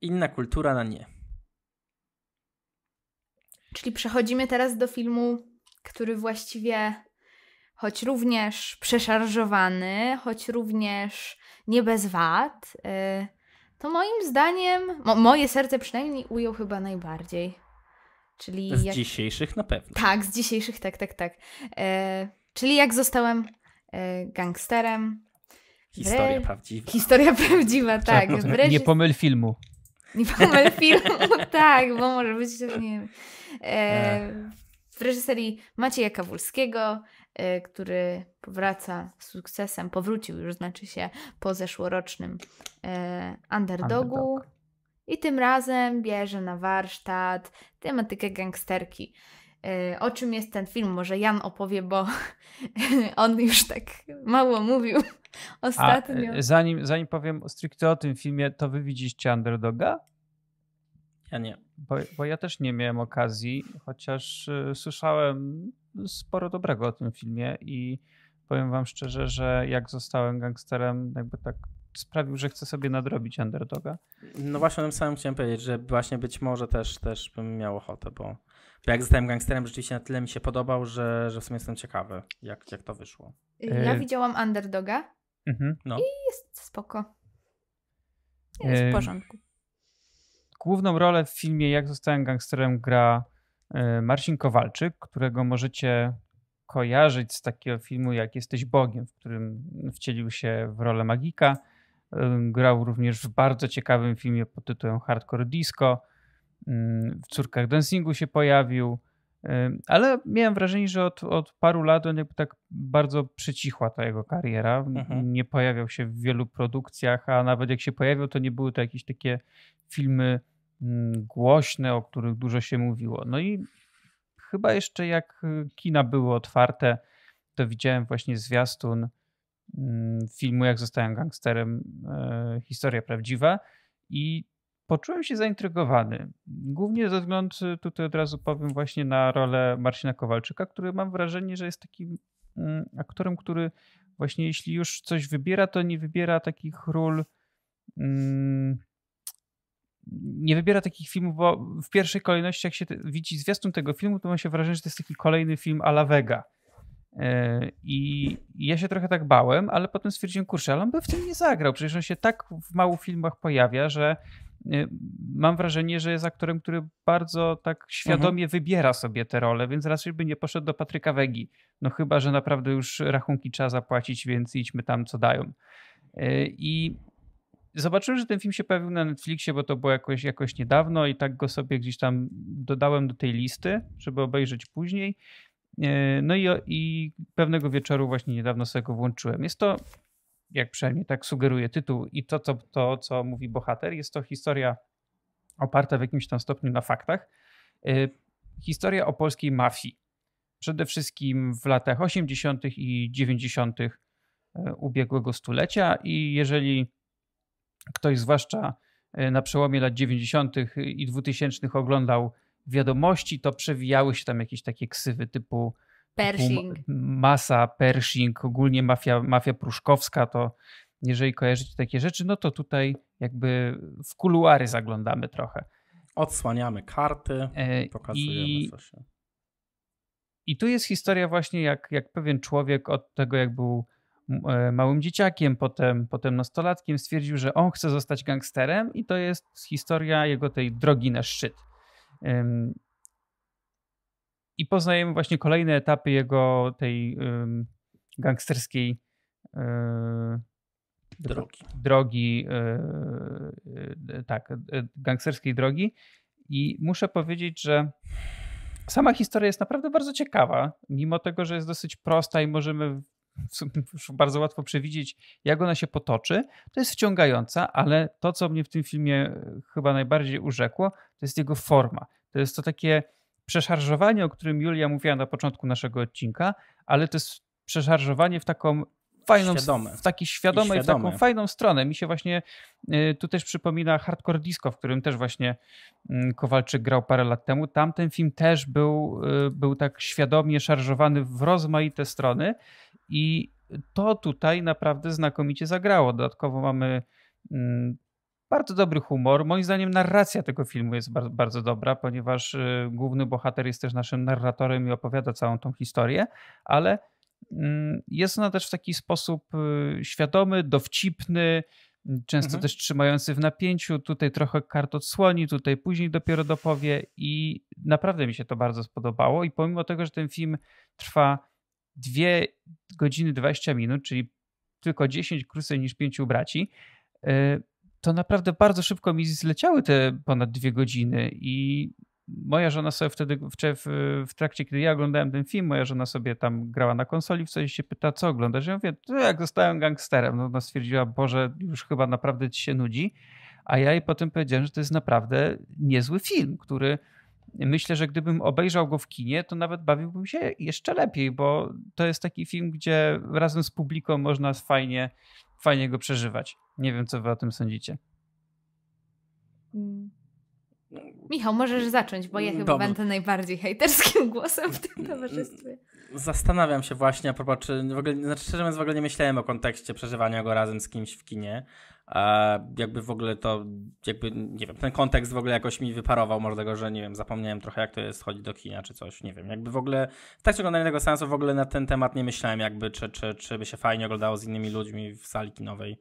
Inna kultura na nie. Czyli przechodzimy teraz do filmu, który właściwie choć również przeszarżowany, choć również nie bez wad, y, to moim zdaniem, mo moje serce przynajmniej ujął chyba najbardziej. Czyli z jak... dzisiejszych na pewno. Tak, z dzisiejszych, tak, tak, tak. E, czyli jak zostałem gangsterem. Historia prawdziwa. Historia prawdziwa, tak. Nie pomyl filmu. Nie pomyl filmu, tak, bo może być też nie e, W reżyserii Macieja Kawulskiego, e, który powraca z sukcesem, powrócił już, znaczy się, po zeszłorocznym e, underdogu. Underdog. I tym razem bierze na warsztat tematykę gangsterki. E, o czym jest ten film? Może Jan opowie, bo on już tak mało mówił ostatnio. A, zanim, zanim powiem stricte o tym filmie, to wy widzieliście Underdoga? Ja nie. Bo, bo ja też nie miałem okazji, chociaż y, słyszałem sporo dobrego o tym filmie i powiem wam szczerze, że jak zostałem gangsterem, jakby tak sprawił, że chcę sobie nadrobić Underdoga. No właśnie o tym samym chciałem powiedzieć, że właśnie być może też, też bym miał ochotę, bo jak zostałem gangsterem, rzeczywiście na tyle mi się podobał, że, że w sumie jestem ciekawy, jak, jak to wyszło. Ja e... widziałam Underdoga mhm. no. i jest spoko. Jest w e, porządku. Główną rolę w filmie Jak zostałem gangsterem gra e, Marcin Kowalczyk, którego możecie kojarzyć z takiego filmu jak Jesteś Bogiem, w którym wcielił się w rolę magika. Grał również w bardzo ciekawym filmie pod tytułem Hardcore Disco w córkach dancingu się pojawił, ale miałem wrażenie, że od, od paru lat on jakby tak bardzo przycichła ta jego kariera. Mhm. Nie pojawiał się w wielu produkcjach, a nawet jak się pojawiał, to nie były to jakieś takie filmy głośne, o których dużo się mówiło. No i chyba jeszcze jak kina były otwarte, to widziałem właśnie zwiastun filmu Jak zostałem gangsterem, e, historia prawdziwa i poczułem się zaintrygowany. Głównie ze względu, tutaj od razu powiem, właśnie na rolę Marcina Kowalczyka, który mam wrażenie, że jest takim mm, aktorem, który właśnie jeśli już coś wybiera, to nie wybiera takich ról. Mm, nie wybiera takich filmów, bo w pierwszej kolejności, jak się widzi zwiastun tego filmu, to ma się wrażenie, że to jest taki kolejny film a la Vega. E, I ja się trochę tak bałem, ale potem stwierdziłem, kurczę, ale on by w tym nie zagrał. Przecież on się tak w mało filmach pojawia, że mam wrażenie, że jest aktorem, który bardzo tak świadomie mhm. wybiera sobie te role, więc raczej by nie poszedł do Patryka Wegi. No chyba, że naprawdę już rachunki trzeba zapłacić, więc idźmy tam, co dają. Y, I zobaczyłem, że ten film się pojawił na Netflixie, bo to było jakoś, jakoś niedawno i tak go sobie gdzieś tam dodałem do tej listy, żeby obejrzeć później. Y, no i, i pewnego wieczoru właśnie niedawno sobie go włączyłem. Jest to jak przynajmniej tak sugeruje tytuł i to, co, to, co mówi bohater, jest to historia oparta w jakimś tam stopniu na faktach. Y, historia o polskiej mafii. Przede wszystkim w latach 80. i 90. Y, ubiegłego stulecia i jeżeli ktoś zwłaszcza na przełomie lat 90. i 2000 oglądał wiadomości, to przewijały się tam jakieś takie ksywy typu Pershing. Masa, Pershing, ogólnie mafia, mafia pruszkowska, to jeżeli kojarzycie takie rzeczy, no to tutaj jakby w kuluary zaglądamy trochę. Odsłaniamy karty, e, pokazujemy I, co się. I tu jest historia właśnie jak, jak pewien człowiek od tego jak był e, małym dzieciakiem, potem, potem nastolatkiem stwierdził, że on chce zostać gangsterem i to jest historia jego tej drogi na szczyt. I poznajemy właśnie kolejne etapy jego tej gangsterskiej e, drogi. drogi tak, gangsterskiej drogi. I muszę powiedzieć, że sama historia jest naprawdę bardzo ciekawa, mimo tego, że jest dosyć prosta i możemy bardzo łatwo przewidzieć, jak ona się potoczy. To jest wciągająca, ale to, co mnie w tym filmie chyba najbardziej urzekło, to jest jego forma. To jest to takie przeszarżowanie, o którym Julia mówiła na początku naszego odcinka, ale to jest przeszarżowanie w taką fajną, świadome. w taki świadome i, w taką fajną stronę. Mi się właśnie y, tu też przypomina Hardcore Disco, w którym też właśnie mm, Kowalczyk grał parę lat temu. Tamten film też był, y, był tak świadomie szarżowany w rozmaite strony i to tutaj naprawdę znakomicie zagrało. Dodatkowo mamy mm, bardzo dobry humor. Moim zdaniem narracja tego filmu jest bardzo, bardzo dobra, ponieważ y, główny bohater jest też naszym narratorem i opowiada całą tą historię, ale Mm, jest ona też w taki sposób y, świadomy, dowcipny, często mhm. też trzymający w napięciu. Tutaj trochę kart odsłoni, tutaj później dopiero dopowie i naprawdę mi się to bardzo spodobało. I pomimo tego, że ten film trwa 2 godziny 20 minut, czyli tylko 10 krócej niż pięciu braci, y, to naprawdę bardzo szybko mi zleciały te ponad dwie godziny i moja żona sobie wtedy, w, trakcie, kiedy ja oglądałem ten film, moja żona sobie tam grała na konsoli, w coś się pyta, co oglądasz? Ja mówię, to jak zostałem gangsterem. No, ona stwierdziła, Boże, już chyba naprawdę ci się nudzi. A ja jej potem powiedziałem, że to jest naprawdę niezły film, który myślę, że gdybym obejrzał go w kinie, to nawet bawiłbym się jeszcze lepiej, bo to jest taki film, gdzie razem z publiką można fajnie, fajnie go przeżywać. Nie wiem, co wy o tym sądzicie. Mm. Michał, możesz zacząć, bo ja chyba Dobrze. będę najbardziej hejterskim głosem w tym towarzystwie. Zastanawiam się właśnie a propos, czy w ogóle, znaczy szczerze mówiąc w ogóle nie myślałem o kontekście przeżywania go razem z kimś w kinie. A jakby w ogóle to, jakby, nie wiem, ten kontekst w ogóle jakoś mi wyparował, może tego, że nie wiem, zapomniałem trochę jak to jest chodzić do kina czy coś, nie wiem, jakby w ogóle w trakcie oglądania tego sensu w ogóle na ten temat nie myślałem jakby, czy, czy, czy by się fajnie oglądało z innymi ludźmi w sali kinowej.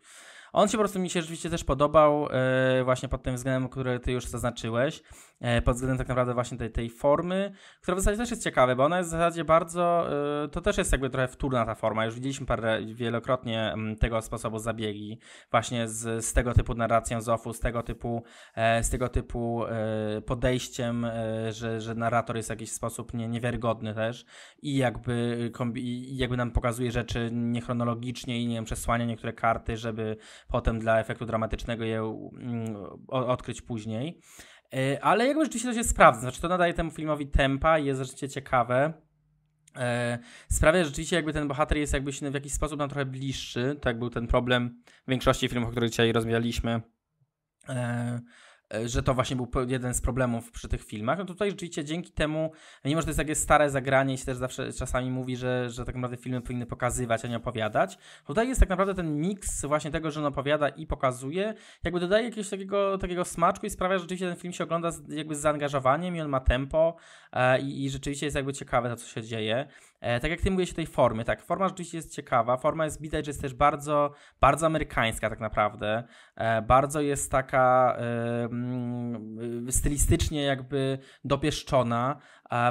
On się po prostu mi się rzeczywiście też podobał e, właśnie pod tym względem, który ty już zaznaczyłeś, e, pod względem tak naprawdę właśnie tej, tej formy, która w zasadzie też jest ciekawa, bo ona jest w zasadzie bardzo, e, to też jest jakby trochę wtórna ta forma, już widzieliśmy parę, wielokrotnie m, tego sposobu zabiegi, właśnie z, z tego typu narracją z OFU, z tego typu, e, z tego typu e, podejściem, e, że, że narrator jest w jakiś sposób nie, niewiarygodny też i jakby, kombi, jakby nam pokazuje rzeczy niechronologicznie i nie wiem, przesłania niektóre karty, żeby potem dla efektu dramatycznego je mm, odkryć później. E, ale jakby rzeczywiście to się sprawdza, znaczy to nadaje temu filmowi tempa i jest rzeczywiście ciekawe. E, sprawia, że rzeczywiście jakby ten bohater jest jakby w jakiś sposób nam trochę bliższy. Tak był ten problem w większości filmów, o których dzisiaj rozmawialiśmy. E, że to właśnie był jeden z problemów przy tych filmach. No tutaj rzeczywiście dzięki temu, mimo że to jest takie stare zagranie i się też zawsze czasami mówi, że, że tak naprawdę filmy powinny pokazywać, a nie opowiadać, tutaj jest tak naprawdę ten miks właśnie tego, że on opowiada i pokazuje, jakby dodaje jakiegoś takiego, takiego smaczku i sprawia, że rzeczywiście ten film się ogląda z, jakby z zaangażowaniem i on ma tempo e, i, i rzeczywiście jest jakby ciekawe to, co się dzieje. E, tak jak ty mówisz o tej formy, tak, forma rzeczywiście jest ciekawa, forma jest widać, że jest też bardzo, bardzo amerykańska tak naprawdę, e, bardzo jest taka stylistycznie jakby dopieszczona,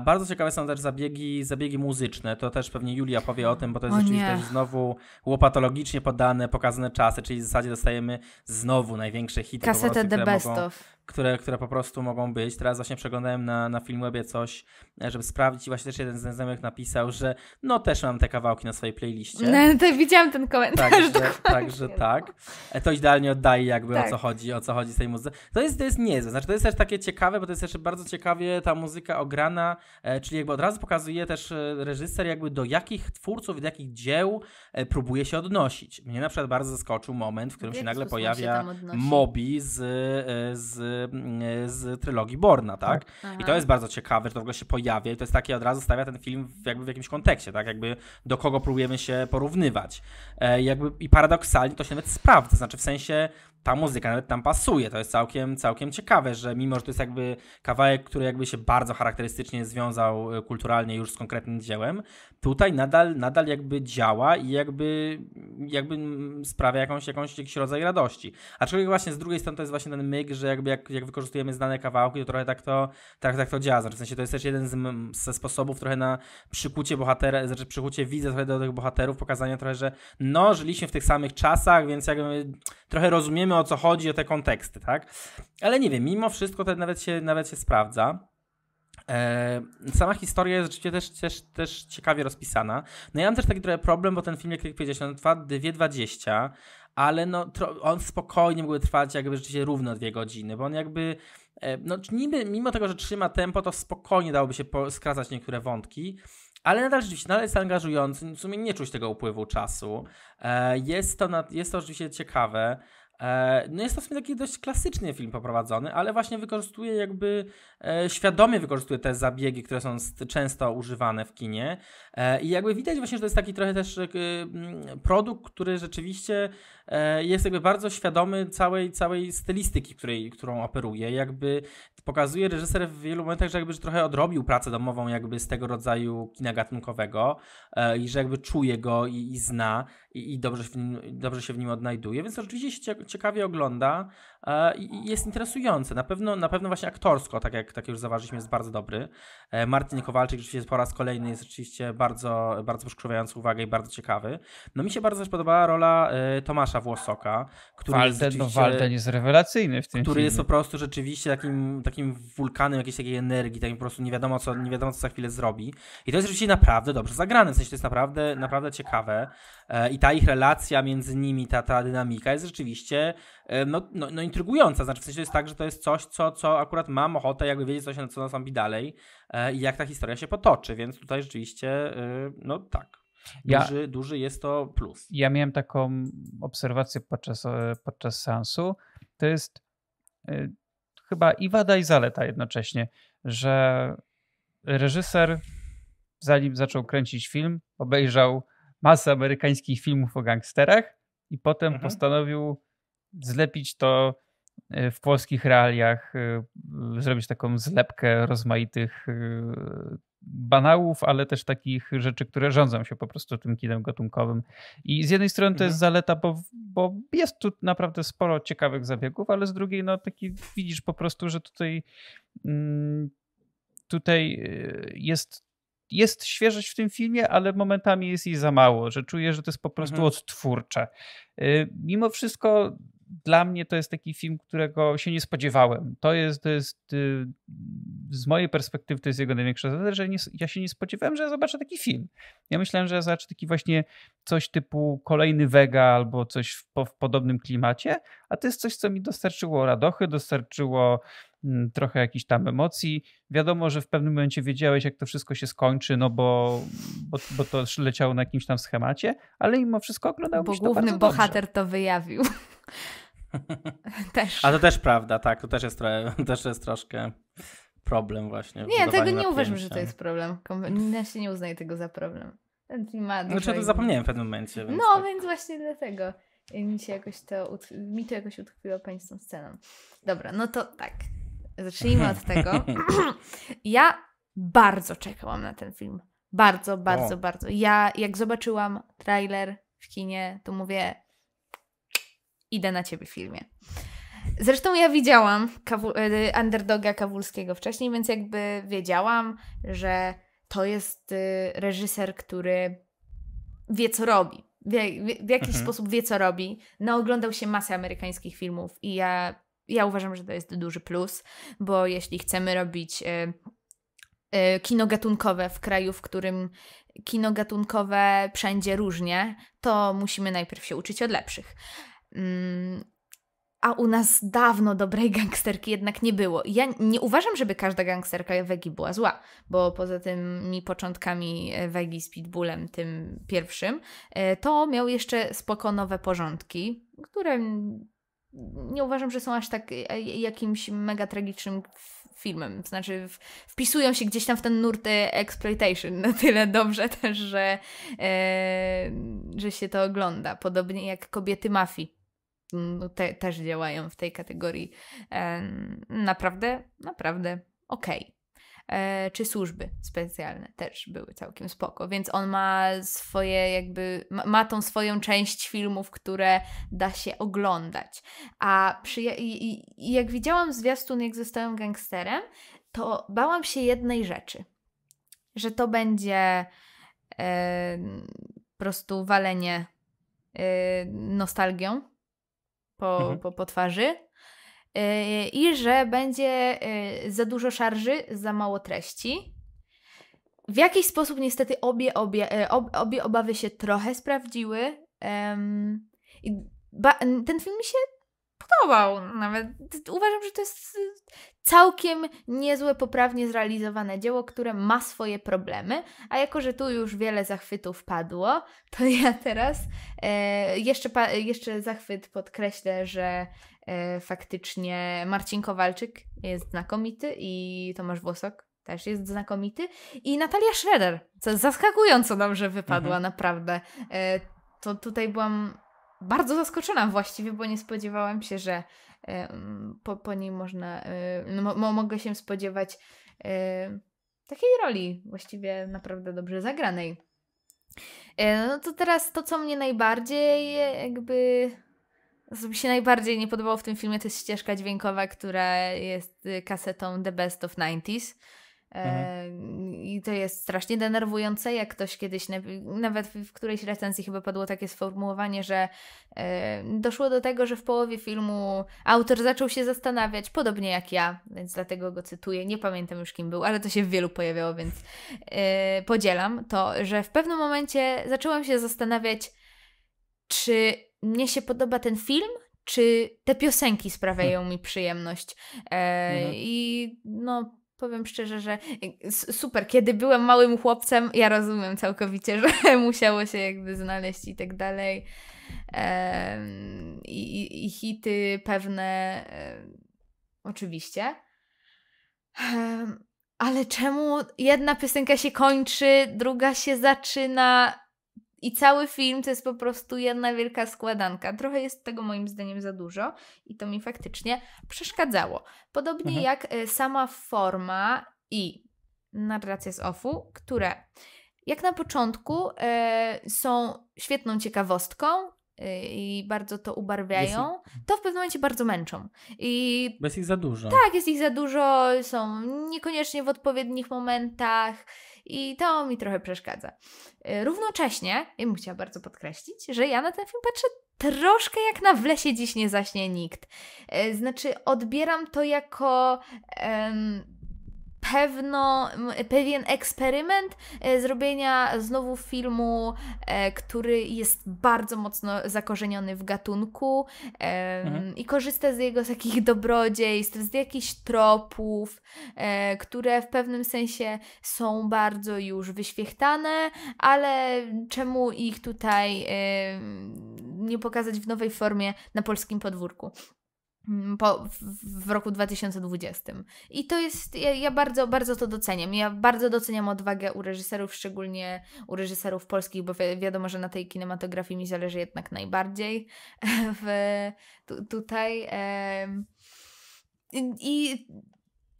bardzo ciekawe są też zabiegi, zabiegi muzyczne, to też pewnie Julia powie o tym, bo to jest o rzeczywiście też znowu łopatologicznie podane, pokazane czasy, czyli w zasadzie dostajemy znowu największe hity. Kasetę The Best mogą, of. które, które po prostu mogą być. Teraz właśnie przeglądałem na, na Filmwebie coś, żeby sprawdzić i właśnie też jeden z znajomych napisał, że no też mam te kawałki na swojej playliście. No, to widziałem ten komentarz. Także, także tak. E, to idealnie oddaje jakby tak. o co chodzi, o co chodzi z tej muzyki. To jest, to jest niezłe. Znaczy to jest też takie ciekawe, bo to jest też bardzo ciekawie ta muzyka ograna, e, czyli jakby od razu pokazuje też e, reżyser jakby do jakich twórców, do jakich dzieł próbuje się odnosić. Mnie na przykład bardzo zaskoczył moment, w którym się nagle pojawia Mobi z, z, z trylogii Borna, tak? tak? I to jest bardzo ciekawe, że to w ogóle się pojawia i to jest takie od razu stawia ten film w, jakby w jakimś kontekście, tak? Jakby do kogo próbujemy się porównywać. E, jakby, I paradoksalnie to się nawet sprawdza, znaczy w sensie ta muzyka nawet tam pasuje. To jest całkiem, całkiem ciekawe, że mimo, że to jest jakby kawałek, który jakby się bardzo charakterystycznie związał e, kulturalnie już z konkretnym dziełem, tutaj nadal, nadal jakby działa i jakby, jakby sprawia jakąś, jakąś, jakiś rodzaj radości. Aczkolwiek właśnie z drugiej strony to jest właśnie ten myk, że jakby jak, jak wykorzystujemy znane kawałki, to trochę tak to, tak, tak to działa. W sensie to jest też jeden z, ze sposobów trochę na przykucie bohatera, znaczy przykucie widza trochę do tych bohaterów, pokazania trochę, że no, żyliśmy w tych samych czasach, więc jakby trochę rozumiemy o co chodzi, o te konteksty, tak? Ale nie wiem, mimo wszystko to nawet się, nawet się sprawdza. E, sama historia jest rzeczywiście też, też, też ciekawie rozpisana. No ja mam też taki trochę problem, bo ten film, jak powiedziałeś, on trwa 2.20, ale no, on spokojnie mógłby trwać jakby rzeczywiście równo dwie godziny, bo on jakby, e, no niby, mimo tego, że trzyma tempo, to spokojnie dałoby się skracać niektóre wątki, ale nadal rzeczywiście, nadal jest angażujący, w sumie nie czuć tego upływu czasu. E, jest to, jest to rzeczywiście ciekawe. E, no jest to w sumie taki dość klasyczny film poprowadzony, ale właśnie wykorzystuje jakby, e, świadomie wykorzystuje te zabiegi, które są często używane w kinie. E, i jakby widać właśnie, że to jest taki trochę też produkt, który rzeczywiście jest jakby bardzo świadomy całej, całej stylistyki, której, którą operuje, jakby pokazuje reżyser w wielu momentach, że jakby że trochę odrobił pracę domową jakby z tego rodzaju kina gatunkowego i że jakby czuje go i, i zna i, i dobrze, w nim, dobrze się w nim odnajduje, więc to rzeczywiście się ciekawie ogląda e, i jest interesujące. Na pewno, na pewno właśnie aktorsko, tak jak, tak już zauważyliśmy, jest bardzo dobry. E, Martin Kowalczyk rzeczywiście po raz kolejny jest rzeczywiście bardzo, bardzo uwagę i bardzo ciekawy. No mi się bardzo też podobała rola e, Włosoka, który Walden, jest no Walden jest rewelacyjny w tym Który filmie. jest po prostu rzeczywiście takim, takim wulkanem jakiejś takiej energii, takim po prostu nie wiadomo co, nie wiadomo co za chwilę zrobi. I to jest rzeczywiście naprawdę dobrze zagrane, w sensie to jest naprawdę, naprawdę ciekawe. I ta ich relacja między nimi, ta, ta dynamika jest rzeczywiście e, no, no, no intrygująca. Znaczy w sensie jest tak, że to jest coś, co, co akurat mam ochotę jakby wiedzieć, co, się, co nastąpi dalej e, i jak ta historia się potoczy, więc tutaj rzeczywiście e, no tak. Duży, ja, duży jest to plus. Ja miałem taką obserwację podczas, podczas seansu. To jest chyba i wada i zaleta jednocześnie, że reżyser zanim zaczął kręcić film, obejrzał masę amerykańskich filmów o gangsterach i potem mhm. postanowił zlepić to e, w polskich realiach, e, zrobić taką zlepkę rozmaitych e, banałów, ale też takich rzeczy, które rządzą się po prostu tym kinem gatunkowym. I z jednej strony to jest mhm. zaleta, bo, bo jest tu naprawdę sporo ciekawych zabiegów, ale z drugiej no taki widzisz po prostu, że tutaj mm, tutaj jest jest świeżość w tym filmie, ale momentami jest jej za mało, że czuję, że to jest po prostu mhm. odtwórcze. Y, mimo wszystko dla mnie to jest taki film, którego się nie spodziewałem. To jest, to jest y, z mojej perspektywy to jest jego największa zaleta, że nie, ja się nie spodziewałem, że ja zobaczę taki film. Ja myślałem, że ja zobaczę taki właśnie coś typu kolejny Vega albo coś w, w podobnym klimacie, a to jest coś, co mi dostarczyło radochy, dostarczyło Mm, trochę jakichś tam emocji. Wiadomo, że w pewnym momencie wiedziałeś, jak to wszystko się skończy, no bo, bo, bo to leciało na jakimś tam schemacie, ale mimo wszystko oglądało bo się to główny bohater dobrze. to wyjawił. też. A to też prawda, tak, to też jest, trochę, też jest troszkę problem właśnie. Nie, tego nie uważam, że to jest problem. Ja się nie uznaję tego za problem. Film ma Znaczy, to zapomniałem w pewnym momencie. Więc no, tak. więc właśnie dlatego mi się jakoś to, mi to jakoś utkwiło pani z tą sceną. Dobra, no to tak. Zacznijmy od tego. ja bardzo czekałam na ten film. Bardzo, bardzo, o. bardzo. Ja jak zobaczyłam trailer w kinie, to mówię idę na ciebie filmie. Zresztą ja widziałam kawu- e, underdoga Kawulskiego wcześniej, więc jakby wiedziałam, że to jest y, reżyser, który wie co robi. Wie, w jakiś mhm. sposób wie co robi. No oglądał się masę amerykańskich filmów i ja ja uważam, że to jest duży plus, bo jeśli chcemy robić y, y, kino gatunkowe w kraju, w którym kino gatunkowe wszędzie różnie, to musimy najpierw się uczyć od lepszych. Mm, a u nas dawno dobrej gangsterki jednak nie było. Ja nie uważam, żeby każda gangsterka Wegi była zła, bo poza tymi początkami e, Wegi z Pitbullem, tym pierwszym, e, to miał jeszcze spoko nowe porządki, które nie uważam, że są aż tak e, jakimś mega tragicznym filmem. Znaczy, wpisują się gdzieś tam w ten nurt exploitation na tyle dobrze też, że, że się to ogląda. Podobnie jak kobiety mafii te, też działają w tej kategorii. Naprawdę, naprawdę okej. Okay. E, czy służby specjalne też były całkiem spoko, więc on ma swoje jakby, ma tą swoją część filmów, które da się oglądać. A przy, i, i, jak widziałam zwiastun, jak zostałem gangsterem, to bałam się jednej rzeczy, że to będzie e, po prostu walenie e, nostalgią, po, mhm. po, po twarzy yy, i że będzie yy, za dużo szarży, za mało treści. W jakiś sposób niestety obie, obie, ob, obie obawy się trochę sprawdziły. ten film mi się podobał. Nawet uważam, że to jest całkiem niezłe, poprawnie zrealizowane dzieło, które ma swoje problemy. A jako, że tu już wiele zachwytów padło, to ja teraz e, jeszcze, jeszcze zachwyt podkreślę, że e, faktycznie Marcin Kowalczyk jest znakomity i Tomasz Włosok też jest znakomity i Natalia Schroeder, co zaskakująco dobrze wypadła, mhm. naprawdę. E, to tutaj byłam bardzo zaskoczona właściwie, bo nie spodziewałam się, że po, po niej można, no, mo, mogę się spodziewać takiej roli właściwie naprawdę dobrze zagranej. E, no to teraz to, co mnie najbardziej jakby co mi się najbardziej nie podobało w tym filmie, to jest ścieżka dźwiękowa, która jest y, kasetą The Best of 90s. Mhm. I to jest strasznie denerwujące, jak ktoś kiedyś, nawet w którejś recenzji chyba padło takie sformułowanie, że doszło do tego, że w połowie filmu autor zaczął się zastanawiać, podobnie jak ja, więc dlatego go cytuję. Nie pamiętam już kim był, ale to się w wielu pojawiało, więc e, podzielam to, że w pewnym momencie zaczęłam się zastanawiać, czy mnie się podoba ten film, czy te piosenki sprawiają hmm. mi przyjemność. E, mhm. I no, powiem szczerze, że y, super, kiedy byłem małym chłopcem, ja rozumiem całkowicie, że musiało się jakby znaleźć i tak dalej. I, i, i hity pewne, oczywiście. Ale czemu jedna piosenka się kończy, druga się zaczyna? I cały film to jest po prostu jedna wielka składanka. Trochę jest tego moim zdaniem za dużo i to mi faktycznie przeszkadzało. Podobnie mhm. jak e, sama forma i narracja z OFU, które jak na początku e, są świetną ciekawostką, e, i bardzo to ubarwiają, to w pewnym momencie bardzo męczą. I Bez ich za dużo. Tak, jest ich za dużo, są niekoniecznie w odpowiednich momentach. I to mi trochę przeszkadza. Y, równocześnie, ja bym chciała bardzo podkreślić, że ja na ten film patrzę troszkę jak na w lesie dziś nie zaśnie nikt. Y, znaczy, odbieram to jako. Um, pewno, pewien eksperyment e, zrobienia znowu filmu, e, który jest bardzo mocno zakorzeniony w gatunku mhm. i korzysta z jego takich dobrodziejstw, z jakichś tropów, e, które w pewnym sensie są bardzo już wyświechtane, ale czemu ich tutaj nie pokazać w nowej formie na polskim podwórku? Mm, po, w, roku 2020. I to jest, ja, ja, bardzo, bardzo to doceniam. Ja bardzo doceniam odwagę u reżyserów, szczególnie u reżyserów polskich, bo wi wiadomo, że na tej kinematografii mi zależy jednak najbardziej w, tu, tutaj. E, I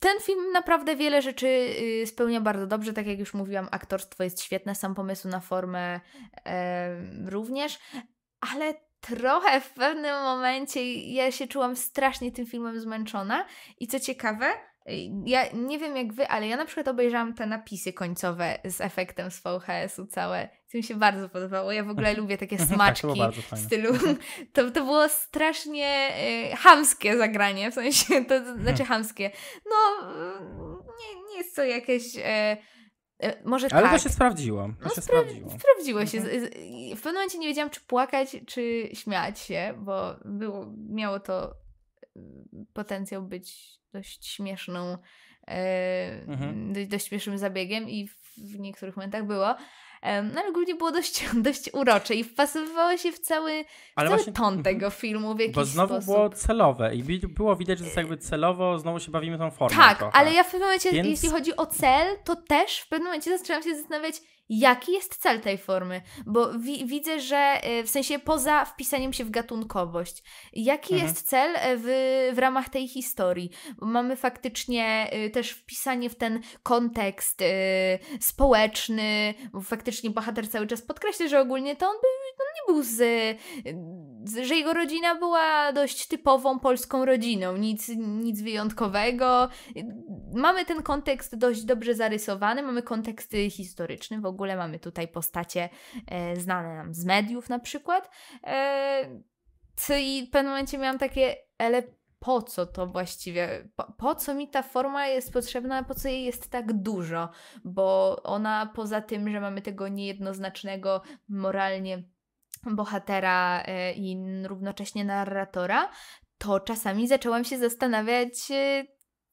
ten film naprawdę wiele rzeczy y, spełnia bardzo dobrze. Tak jak już mówiłam, aktorstwo jest świetne, sam pomysł na formę e, również, ale trochę w pewnym momencie ja się czułam strasznie tym filmem zmęczona i co ciekawe, Ja nie wiem jak wy, ale ja na przykład obejrzałam te napisy końcowe z efektem z VHS-u całe. To mi się bardzo podobało. Ja w ogóle lubię takie smaczki tak, w fajne. stylu. To, to było strasznie y, hamskie zagranie, w sensie to, to znaczy hamskie. No, y, nie, nie jest to jakieś. Y, y, może Ale tak. to się sprawdziło. To No, się spra- sprawdziło. Sprawdziło się. Mhm. W pewnym momencie nie wiedziałam, czy płakać, czy śmiać się, bo było, miało to y, potencjał być dość śmieszną, e, Mhm. dość, dość śmiesznym zabiegiem i w niektórych momentach było. No ale głównie było dość, dość urocze i wpasowywało się w cały, Ale cały właśnie- ton tego filmu w jakiś Bo znowu sposób. było celowe i było widać, że to jest jakby celowo, znowu się bawimy tą formą Tak, trochę. ale ja w pewnym momencie, Więc- jeśli chodzi o cel, to też w pewnym momencie zaczęłam się zastanawiać, jaki jest cel tej formy, bo wi- widzę, że y, w sensie poza wpisaniem się w gatunkowość, jaki Mhm. jest cel y, w, w ramach tej historii? Bo mamy faktycznie y, też wpisanie w ten kontekst społeczny, bo faktycznie bohater cały czas podkreśla, że ogólnie to on, był, nie był z, że jego rodzina była dość typową polską rodziną, nic, nic wyjątkowego. Mamy ten kontekst dość dobrze zarysowany, mamy kontekst historyczny, w ogóle mamy tutaj postacie e, znane nam z mediów na przykład. E, I w pewnym momencie miałam takie, ale po co to właściwie? Po, po co mi ta forma jest potrzebna? Po co jej jest tak dużo? Bo ona poza tym, że mamy tego niejednoznacznego moralnie bohatera e, i równocześnie narratora, to czasami zaczęłam się zastanawiać,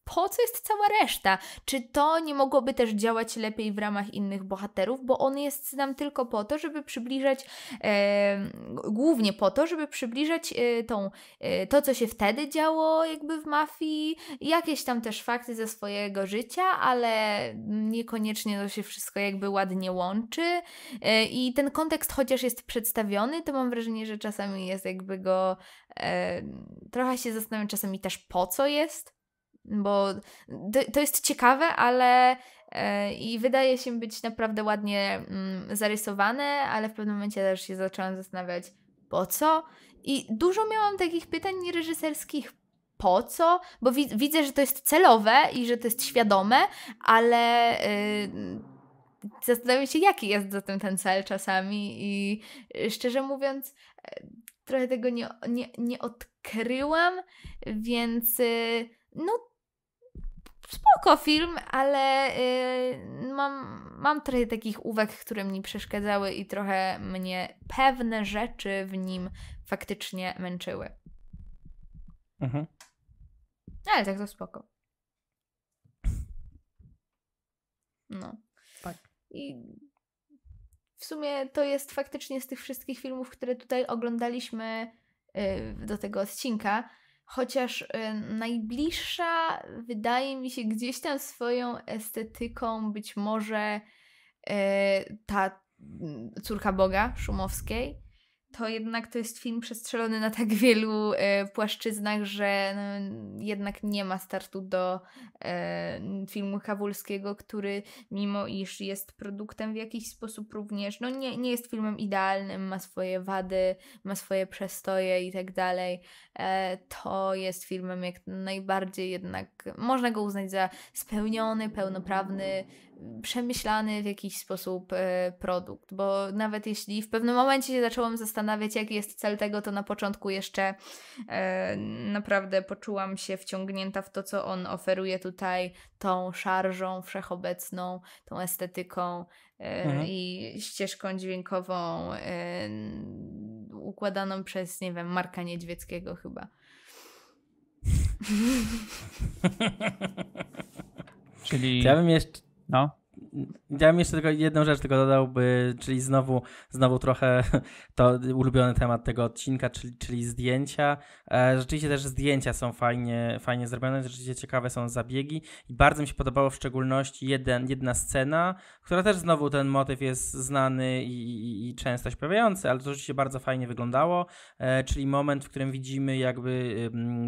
po co jest cała reszta? Czy to nie mogłoby też działać lepiej w ramach innych bohaterów? Bo on jest nam tylko po to, żeby przybliżać, e, głównie po to, żeby przybliżać e, tą, e, to, co się wtedy działo, jakby w mafii, jakieś tam też fakty ze swojego życia, ale niekoniecznie to się wszystko jakby ładnie łączy. E, I ten kontekst, chociaż jest przedstawiony, to mam wrażenie, że czasami jest jakby go. E, trochę się zastanawiam czasami też po co jest, bo to, jest ciekawe, ale. e, I wydaje się być naprawdę ładnie mm, zarysowane, ale w pewnym momencie też się zaczęłam zastanawiać, po co? I dużo miałam takich pytań reżyserskich, po co? Bo wi- widzę, że to jest celowe i że to jest świadome, ale yy, zastanawiam się, jaki jest za tym ten cel czasami i y, szczerze mówiąc, e, trochę tego nie, nie, nie odkryłam, więc y, no spoko film, ale y, mam, mam trochę takich uwag, które mi przeszkadzały i trochę mnie pewne rzeczy w nim faktycznie męczyły. Mhm. Ale tak to spoko. No. Tak. I w sumie to jest faktycznie z tych wszystkich filmów, które tutaj oglądaliśmy y, do tego odcinka, chociaż y, najbliższa wydaje mi się gdzieś tam swoją estetyką być może y, ta mm, córka Boga Szumowskiej. To jednak to jest film przestrzelony na tak wielu e, płaszczyznach, że no, jednak nie ma startu do e, filmu Kawulskiego, który mimo iż jest produktem w jakiś sposób również, no nie, nie jest filmem idealnym, ma swoje wady, ma swoje przestoje i tak dalej, e, to jest filmem jak najbardziej jednak, można go uznać za spełniony, pełnoprawny, przemyślany w jakiś sposób e, produkt, bo nawet jeśli w pewnym momencie się zaczęłam zastanawiać, jaki jest cel tego, to na początku jeszcze e, naprawdę poczułam się wciągnięta w to, co on oferuje tutaj, tą szarżą wszechobecną, tą estetyką e, Mhm. i ścieżką dźwiękową układaną przez, nie wiem, Marka Niedźwieckiego chyba. Czyli. Ja bym jeszcze, No. Ja bym jeszcze tylko jedną rzecz tylko dodałby, czyli znowu, znowu trochę to ulubiony temat tego odcinka, czyli, czyli zdjęcia. E, rzeczywiście też zdjęcia są fajnie, fajnie zrobione, rzeczywiście ciekawe są zabiegi i bardzo mi się podobało w szczególności jeden, jedna scena, która też znowu ten motyw jest znany i, i, i często się ale to rzeczywiście bardzo fajnie wyglądało, e, czyli moment, w którym widzimy jakby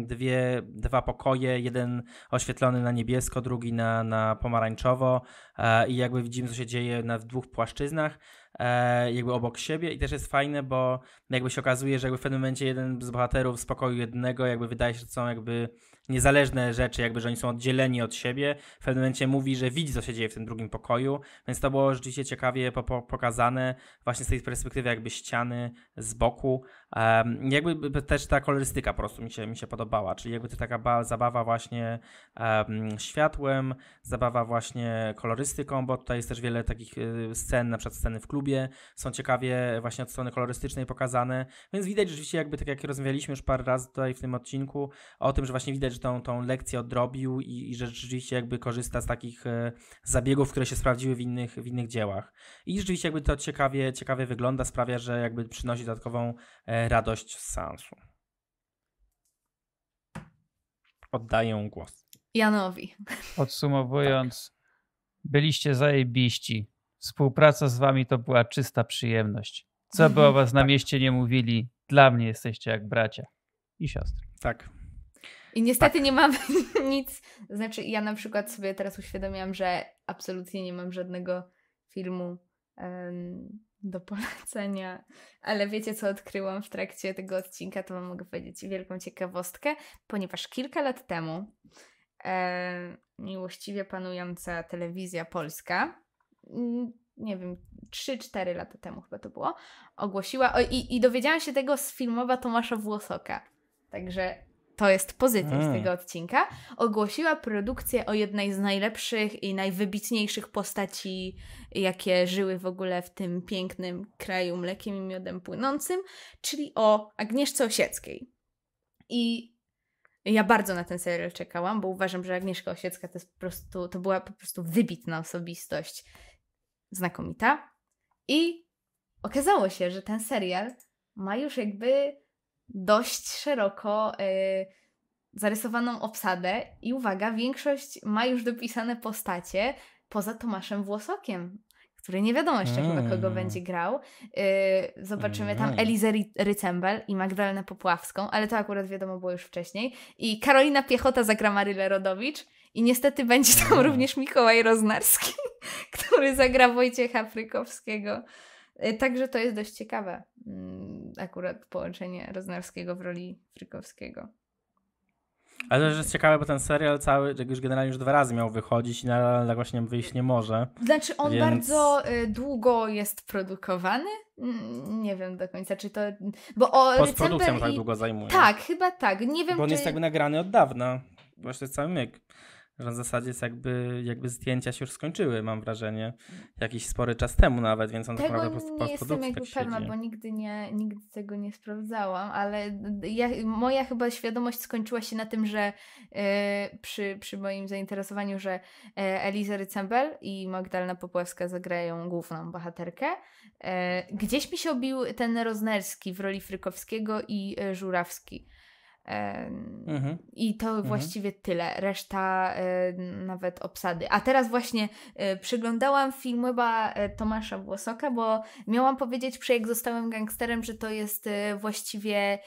dwie, dwa pokoje, jeden oświetlony na niebiesko, drugi na, na pomarańczowo e, i jakby widzimy, co się dzieje na dwóch płaszczyznach. e, jakby obok siebie i też jest fajne, bo jakby się okazuje, że jakby w pewnym momencie jeden z bohaterów z pokoju jednego jakby wydaje się, że są jakby niezależne rzeczy, jakby, że oni są oddzieleni od siebie. W pewnym momencie mówi, że widzi, co się dzieje w tym drugim pokoju, więc to było rzeczywiście ciekawie po, po, pokazane właśnie z tej perspektywy jakby ściany z boku. Jakby też ta kolorystyka po prostu mi się, mi się podobała, czyli jakby to taka zabawa właśnie um, światłem, zabawa właśnie kolorystyką, bo tutaj jest też wiele takich y, scen, na przykład sceny w klubie, są ciekawie właśnie od strony kolorystycznej pokazane, więc widać rzeczywiście jakby tak jak rozmawialiśmy już parę razy tutaj w tym odcinku, o tym, że właśnie widać, że tą, tą lekcję odrobił i, i że rzeczywiście jakby korzysta z takich e, zabiegów, które się sprawdziły w innych, w innych dziełach. I rzeczywiście jakby to ciekawie, ciekawie wygląda, sprawia, że jakby przynosi dodatkową e, radość z seansu. Oddaję głos. Janowi. Podsumowując, byliście zajebiści. Współpraca z wami to była czysta przyjemność. Co by o was na mieście nie mówili, dla mnie jesteście jak bracia i siostry. Tak. I niestety tak. nie mam nic. Znaczy, ja na przykład sobie teraz uświadomiłam, że absolutnie nie mam żadnego filmu um, do polecenia. Ale wiecie, co odkryłam w trakcie tego odcinka? To Wam mogę powiedzieć wielką ciekawostkę, ponieważ kilka lat temu e, miłościwie panująca telewizja polska, mm, nie wiem, 3-4 lata temu chyba to było, ogłosiła, o, i, i dowiedziałam się tego z filmowa Tomasza Włosoka. Także to jest pozytyw mm. tego odcinka, ogłosiła produkcję o jednej z najlepszych i najwybitniejszych postaci, jakie żyły w ogóle w tym pięknym kraju mlekiem i miodem płynącym, czyli o Agnieszce Osieckiej. I ja bardzo na ten serial czekałam, bo uważam, że Agnieszka Osiecka to jest po prostu, to była po prostu wybitna osobistość, znakomita. I okazało się, że ten serial ma już jakby dość szeroko y, zarysowaną obsadę i uwaga, większość ma już dopisane postacie poza Tomaszem Włosokiem, który nie wiadomo jeszcze mm. chyba kogo mm. będzie grał. Y, zobaczymy mm. tam Elizę Rycembel i Magdalenę Popławską, ale to akurat wiadomo było już wcześniej. I Karolina Piechota zagra Marylę Rodowicz. I niestety będzie tam mm. również Mikołaj Roznarski, który zagra Wojciecha Frykowskiego. Y, także to jest dość ciekawe. Mm, akurat połączenie Roznarskiego w roli Frykowskiego. Ale to jest ciekawe, bo ten serial cały, już generalnie już dwa razy miał wychodzić i nadal właśnie wyjść nie może. Znaczy on więc... bardzo y, długo jest produkowany? Nie wiem do końca, czy to... Bo o Postprodukcja tak długo zajmuje. Tak, chyba tak. Nie wiem, Bo on czy... jest jakby nagrany od dawna. Właśnie cały myk że w zasadzie jest jakby, jakby zdjęcia się już skończyły, mam wrażenie, jakiś spory czas temu nawet, więc on tego tak naprawdę po, nie jestem jakby tak pewna, bo nigdy, nie, nigdy tego nie sprawdzałam, ale ja, moja chyba świadomość skończyła się na tym, że e, przy, przy moim zainteresowaniu, że e, Eliza Rycembel i Magdalena Popławska zagrają główną bohaterkę. E, gdzieś mi się obił ten Roznerski w roli Frykowskiego i Żurawski. Mhm. I to mhm. właściwie tyle. Reszta nawet obsady. A teraz właśnie e, przyglądałam film chyba e, Tomasza Włosoka, bo miałam powiedzieć przy Jak zostałem gangsterem, że to jest e, właściwie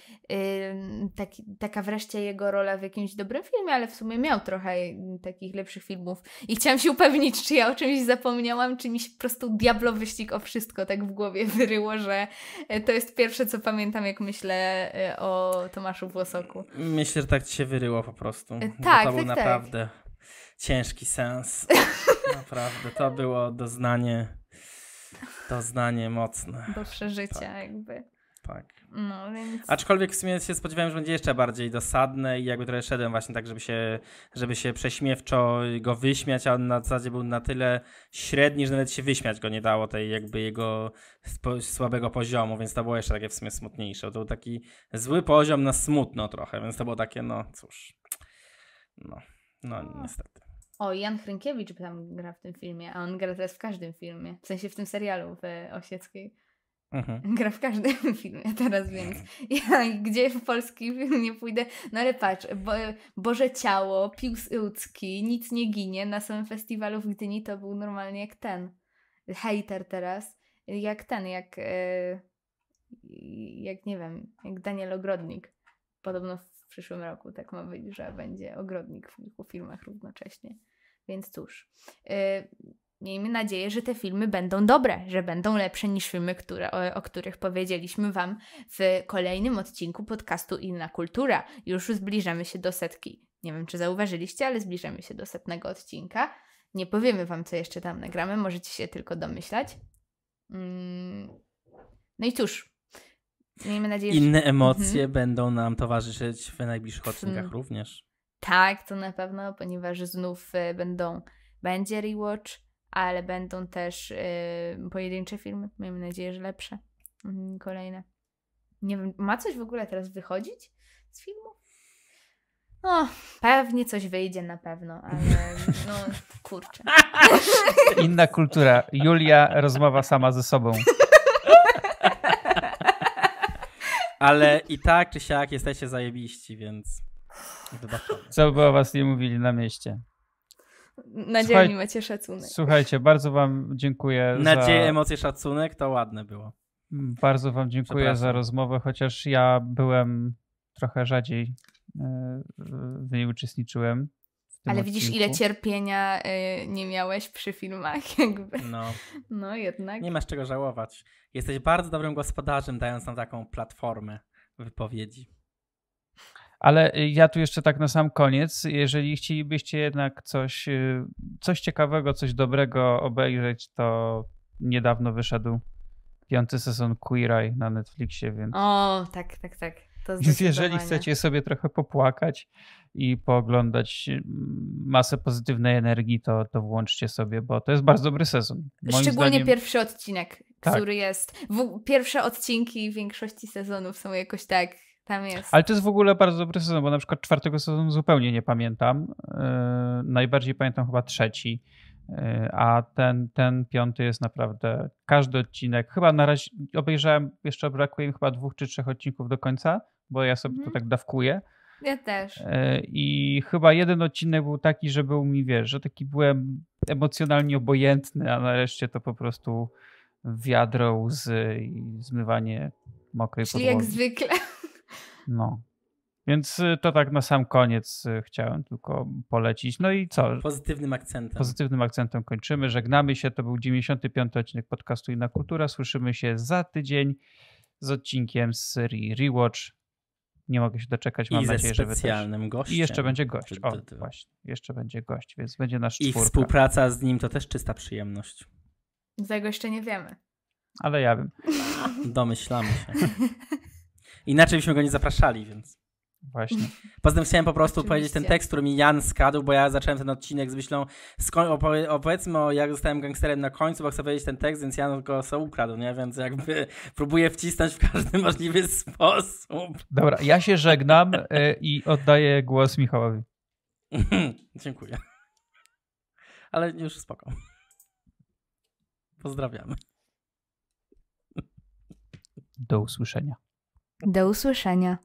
taki, taka wreszcie jego rola w jakimś dobrym filmie, ale w sumie miał trochę takich lepszych filmów. I chciałam się upewnić, czy ja o czymś zapomniałam, czy mi się po prostu Diablo wyścig o wszystko tak w głowie wyryło, że to jest pierwsze, co pamiętam, jak myślę o Tomaszu Włosoku. Myślę, że tak ci się wyryło po prostu. Tak, to był tak, naprawdę tak. ciężki sens. naprawdę, to było doznanie, doznanie mocne. Do przeżycia tak. jakby. Tak. No, więc... Aczkolwiek w sumie się spodziewałem, że będzie jeszcze bardziej dosadne i jakby trochę szedłem właśnie tak, żeby się, żeby się prześmiewczo go wyśmiać, a on na zasadzie był na tyle średni, że nawet się wyśmiać go nie dało tej jakby jego słabego poziomu, więc to było jeszcze takie w sumie smutniejsze. To był taki zły poziom na smutno trochę, więc to było takie, no cóż, no, no niestety. O, Jan Hrynkiewicz tam gra w tym filmie, a on gra teraz w każdym filmie, w sensie w tym serialu w Osieckiej. Mhm. Gra w każdym filmie teraz, więc ja gdzie w polski film nie pójdę. No ale patrz, Bo, Boże Ciało, Pius Ludzki, Nic nie ginie na samym festiwalu w Gdyni to był normalnie jak ten. Hater teraz. Jak ten, jak e, jak nie wiem, jak Daniel Ogrodnik. Podobno w przyszłym roku tak ma być, że będzie Ogrodnik w kilku filmach równocześnie. Więc cóż. E, miejmy nadzieję, że te filmy będą dobre, że będą lepsze niż filmy, które, o, o których powiedzieliśmy Wam w kolejnym odcinku podcastu Inna Kultura. Już zbliżamy się do setki. Nie wiem, czy zauważyliście, ale zbliżamy się do setnego odcinka. Nie powiemy Wam, co jeszcze tam nagramy, możecie się tylko domyślać. Mm. No i cóż, miejmy nadzieję, że... Inne emocje będą nam towarzyszyć w najbliższych odcinkach Mhm. również. Tak, to na pewno, ponieważ znów y, będą, będzie rewatch, ale będą też y, pojedyncze filmy. Miejmy nadzieję, że lepsze. Mhm, kolejne. Nie wiem, ma coś w ogóle teraz wychodzić z filmu? No, pewnie coś wyjdzie na pewno, ale no kurczę. Inna kultura. Julia, rozmowa sama ze sobą. Ale i tak czy siak jesteście zajebiści, więc. Co by o was nie mówili na mieście. Na Słuchaj- macie szacunek. Słuchajcie, bardzo wam dziękuję Nadzieje, za... emocje, szacunek to ładne było. Bardzo wam dziękuję za rozmowę, chociaż ja byłem trochę rzadziej e, w niej uczestniczyłem. Ale widzisz, ile cierpienia y, nie miałeś przy filmach, jakby. No, No jednak. nie masz czego żałować. Jesteś bardzo dobrym gospodarzem, dając nam taką platformę wypowiedzi. Ale y, ja tu jeszcze tak na sam koniec, jeżeli chcielibyście jednak coś, y, coś ciekawego, coś dobrego obejrzeć, to niedawno wyszedł piąty sezon Queer Eye na Netflixie, więc, O, tak, tak, tak. To więc jeżeli chcecie sobie trochę popłakać i pooglądać y, masę pozytywnej energii, to, to włączcie sobie, bo to jest bardzo dobry sezon. Moim Szczególnie zdaniem, pierwszy odcinek, Tak. który jest. W, pierwsze odcinki większości sezonów są jakoś tak. Tam jest. Ale to jest w ogóle bardzo dobry sezon, bo na przykład czwartego sezonu zupełnie nie pamiętam. Yy, najbardziej pamiętam chyba trzeci. Yy, a ten, ten piąty jest naprawdę każdy odcinek. Chyba na razie obejrzałem, jeszcze brakuje mi chyba dwóch czy trzech odcinków do końca, bo ja sobie to Mhm. tak dawkuję. Ja też. Yy, I chyba jeden odcinek był taki, że był mi, wiesz, że taki byłem emocjonalnie obojętny, a nareszcie to po prostu wiadro łzy i zmywanie mokrej Czyli podłogi. jak zwykle. No. Więc y, to tak na sam koniec y, chciałem tylko polecić. No i co? Pozytywnym akcentem. Pozytywnym akcentem kończymy. Żegnamy się. To był 95. odcinek podcastu Inna Kultura. Słyszymy się za tydzień z odcinkiem z serii Rewatch. Nie mogę się doczekać. Mam I nadzieję, że wy też. specjalnym gościem. I jeszcze będzie gość. O, właśnie. Jeszcze będzie gość, więc będzie nasz I czwórka. współpraca z nim to też czysta przyjemność. Tego jeszcze nie wiemy. Ale ja wiem. Domyślamy się. Inaczej byśmy go nie zapraszali, więc. Właśnie. Poza tym chciałem po prostu Oczywiście. powiedzieć ten tekst, który mi Jan skadł, bo ja zacząłem ten odcinek z myślą, sko- opowie- opowiedzmy o jak zostałem gangsterem na końcu, bo chcę powiedzieć ten tekst, więc Jan go sobie ukradł, nie? Więc jakby próbuję wcisnąć w każdy możliwy sposób. Dobra, ja się żegnam y, i oddaję głos Michałowi. Dziękuję. Ale już spoko. Pozdrawiamy. Do usłyszenia. Do usłyszenia.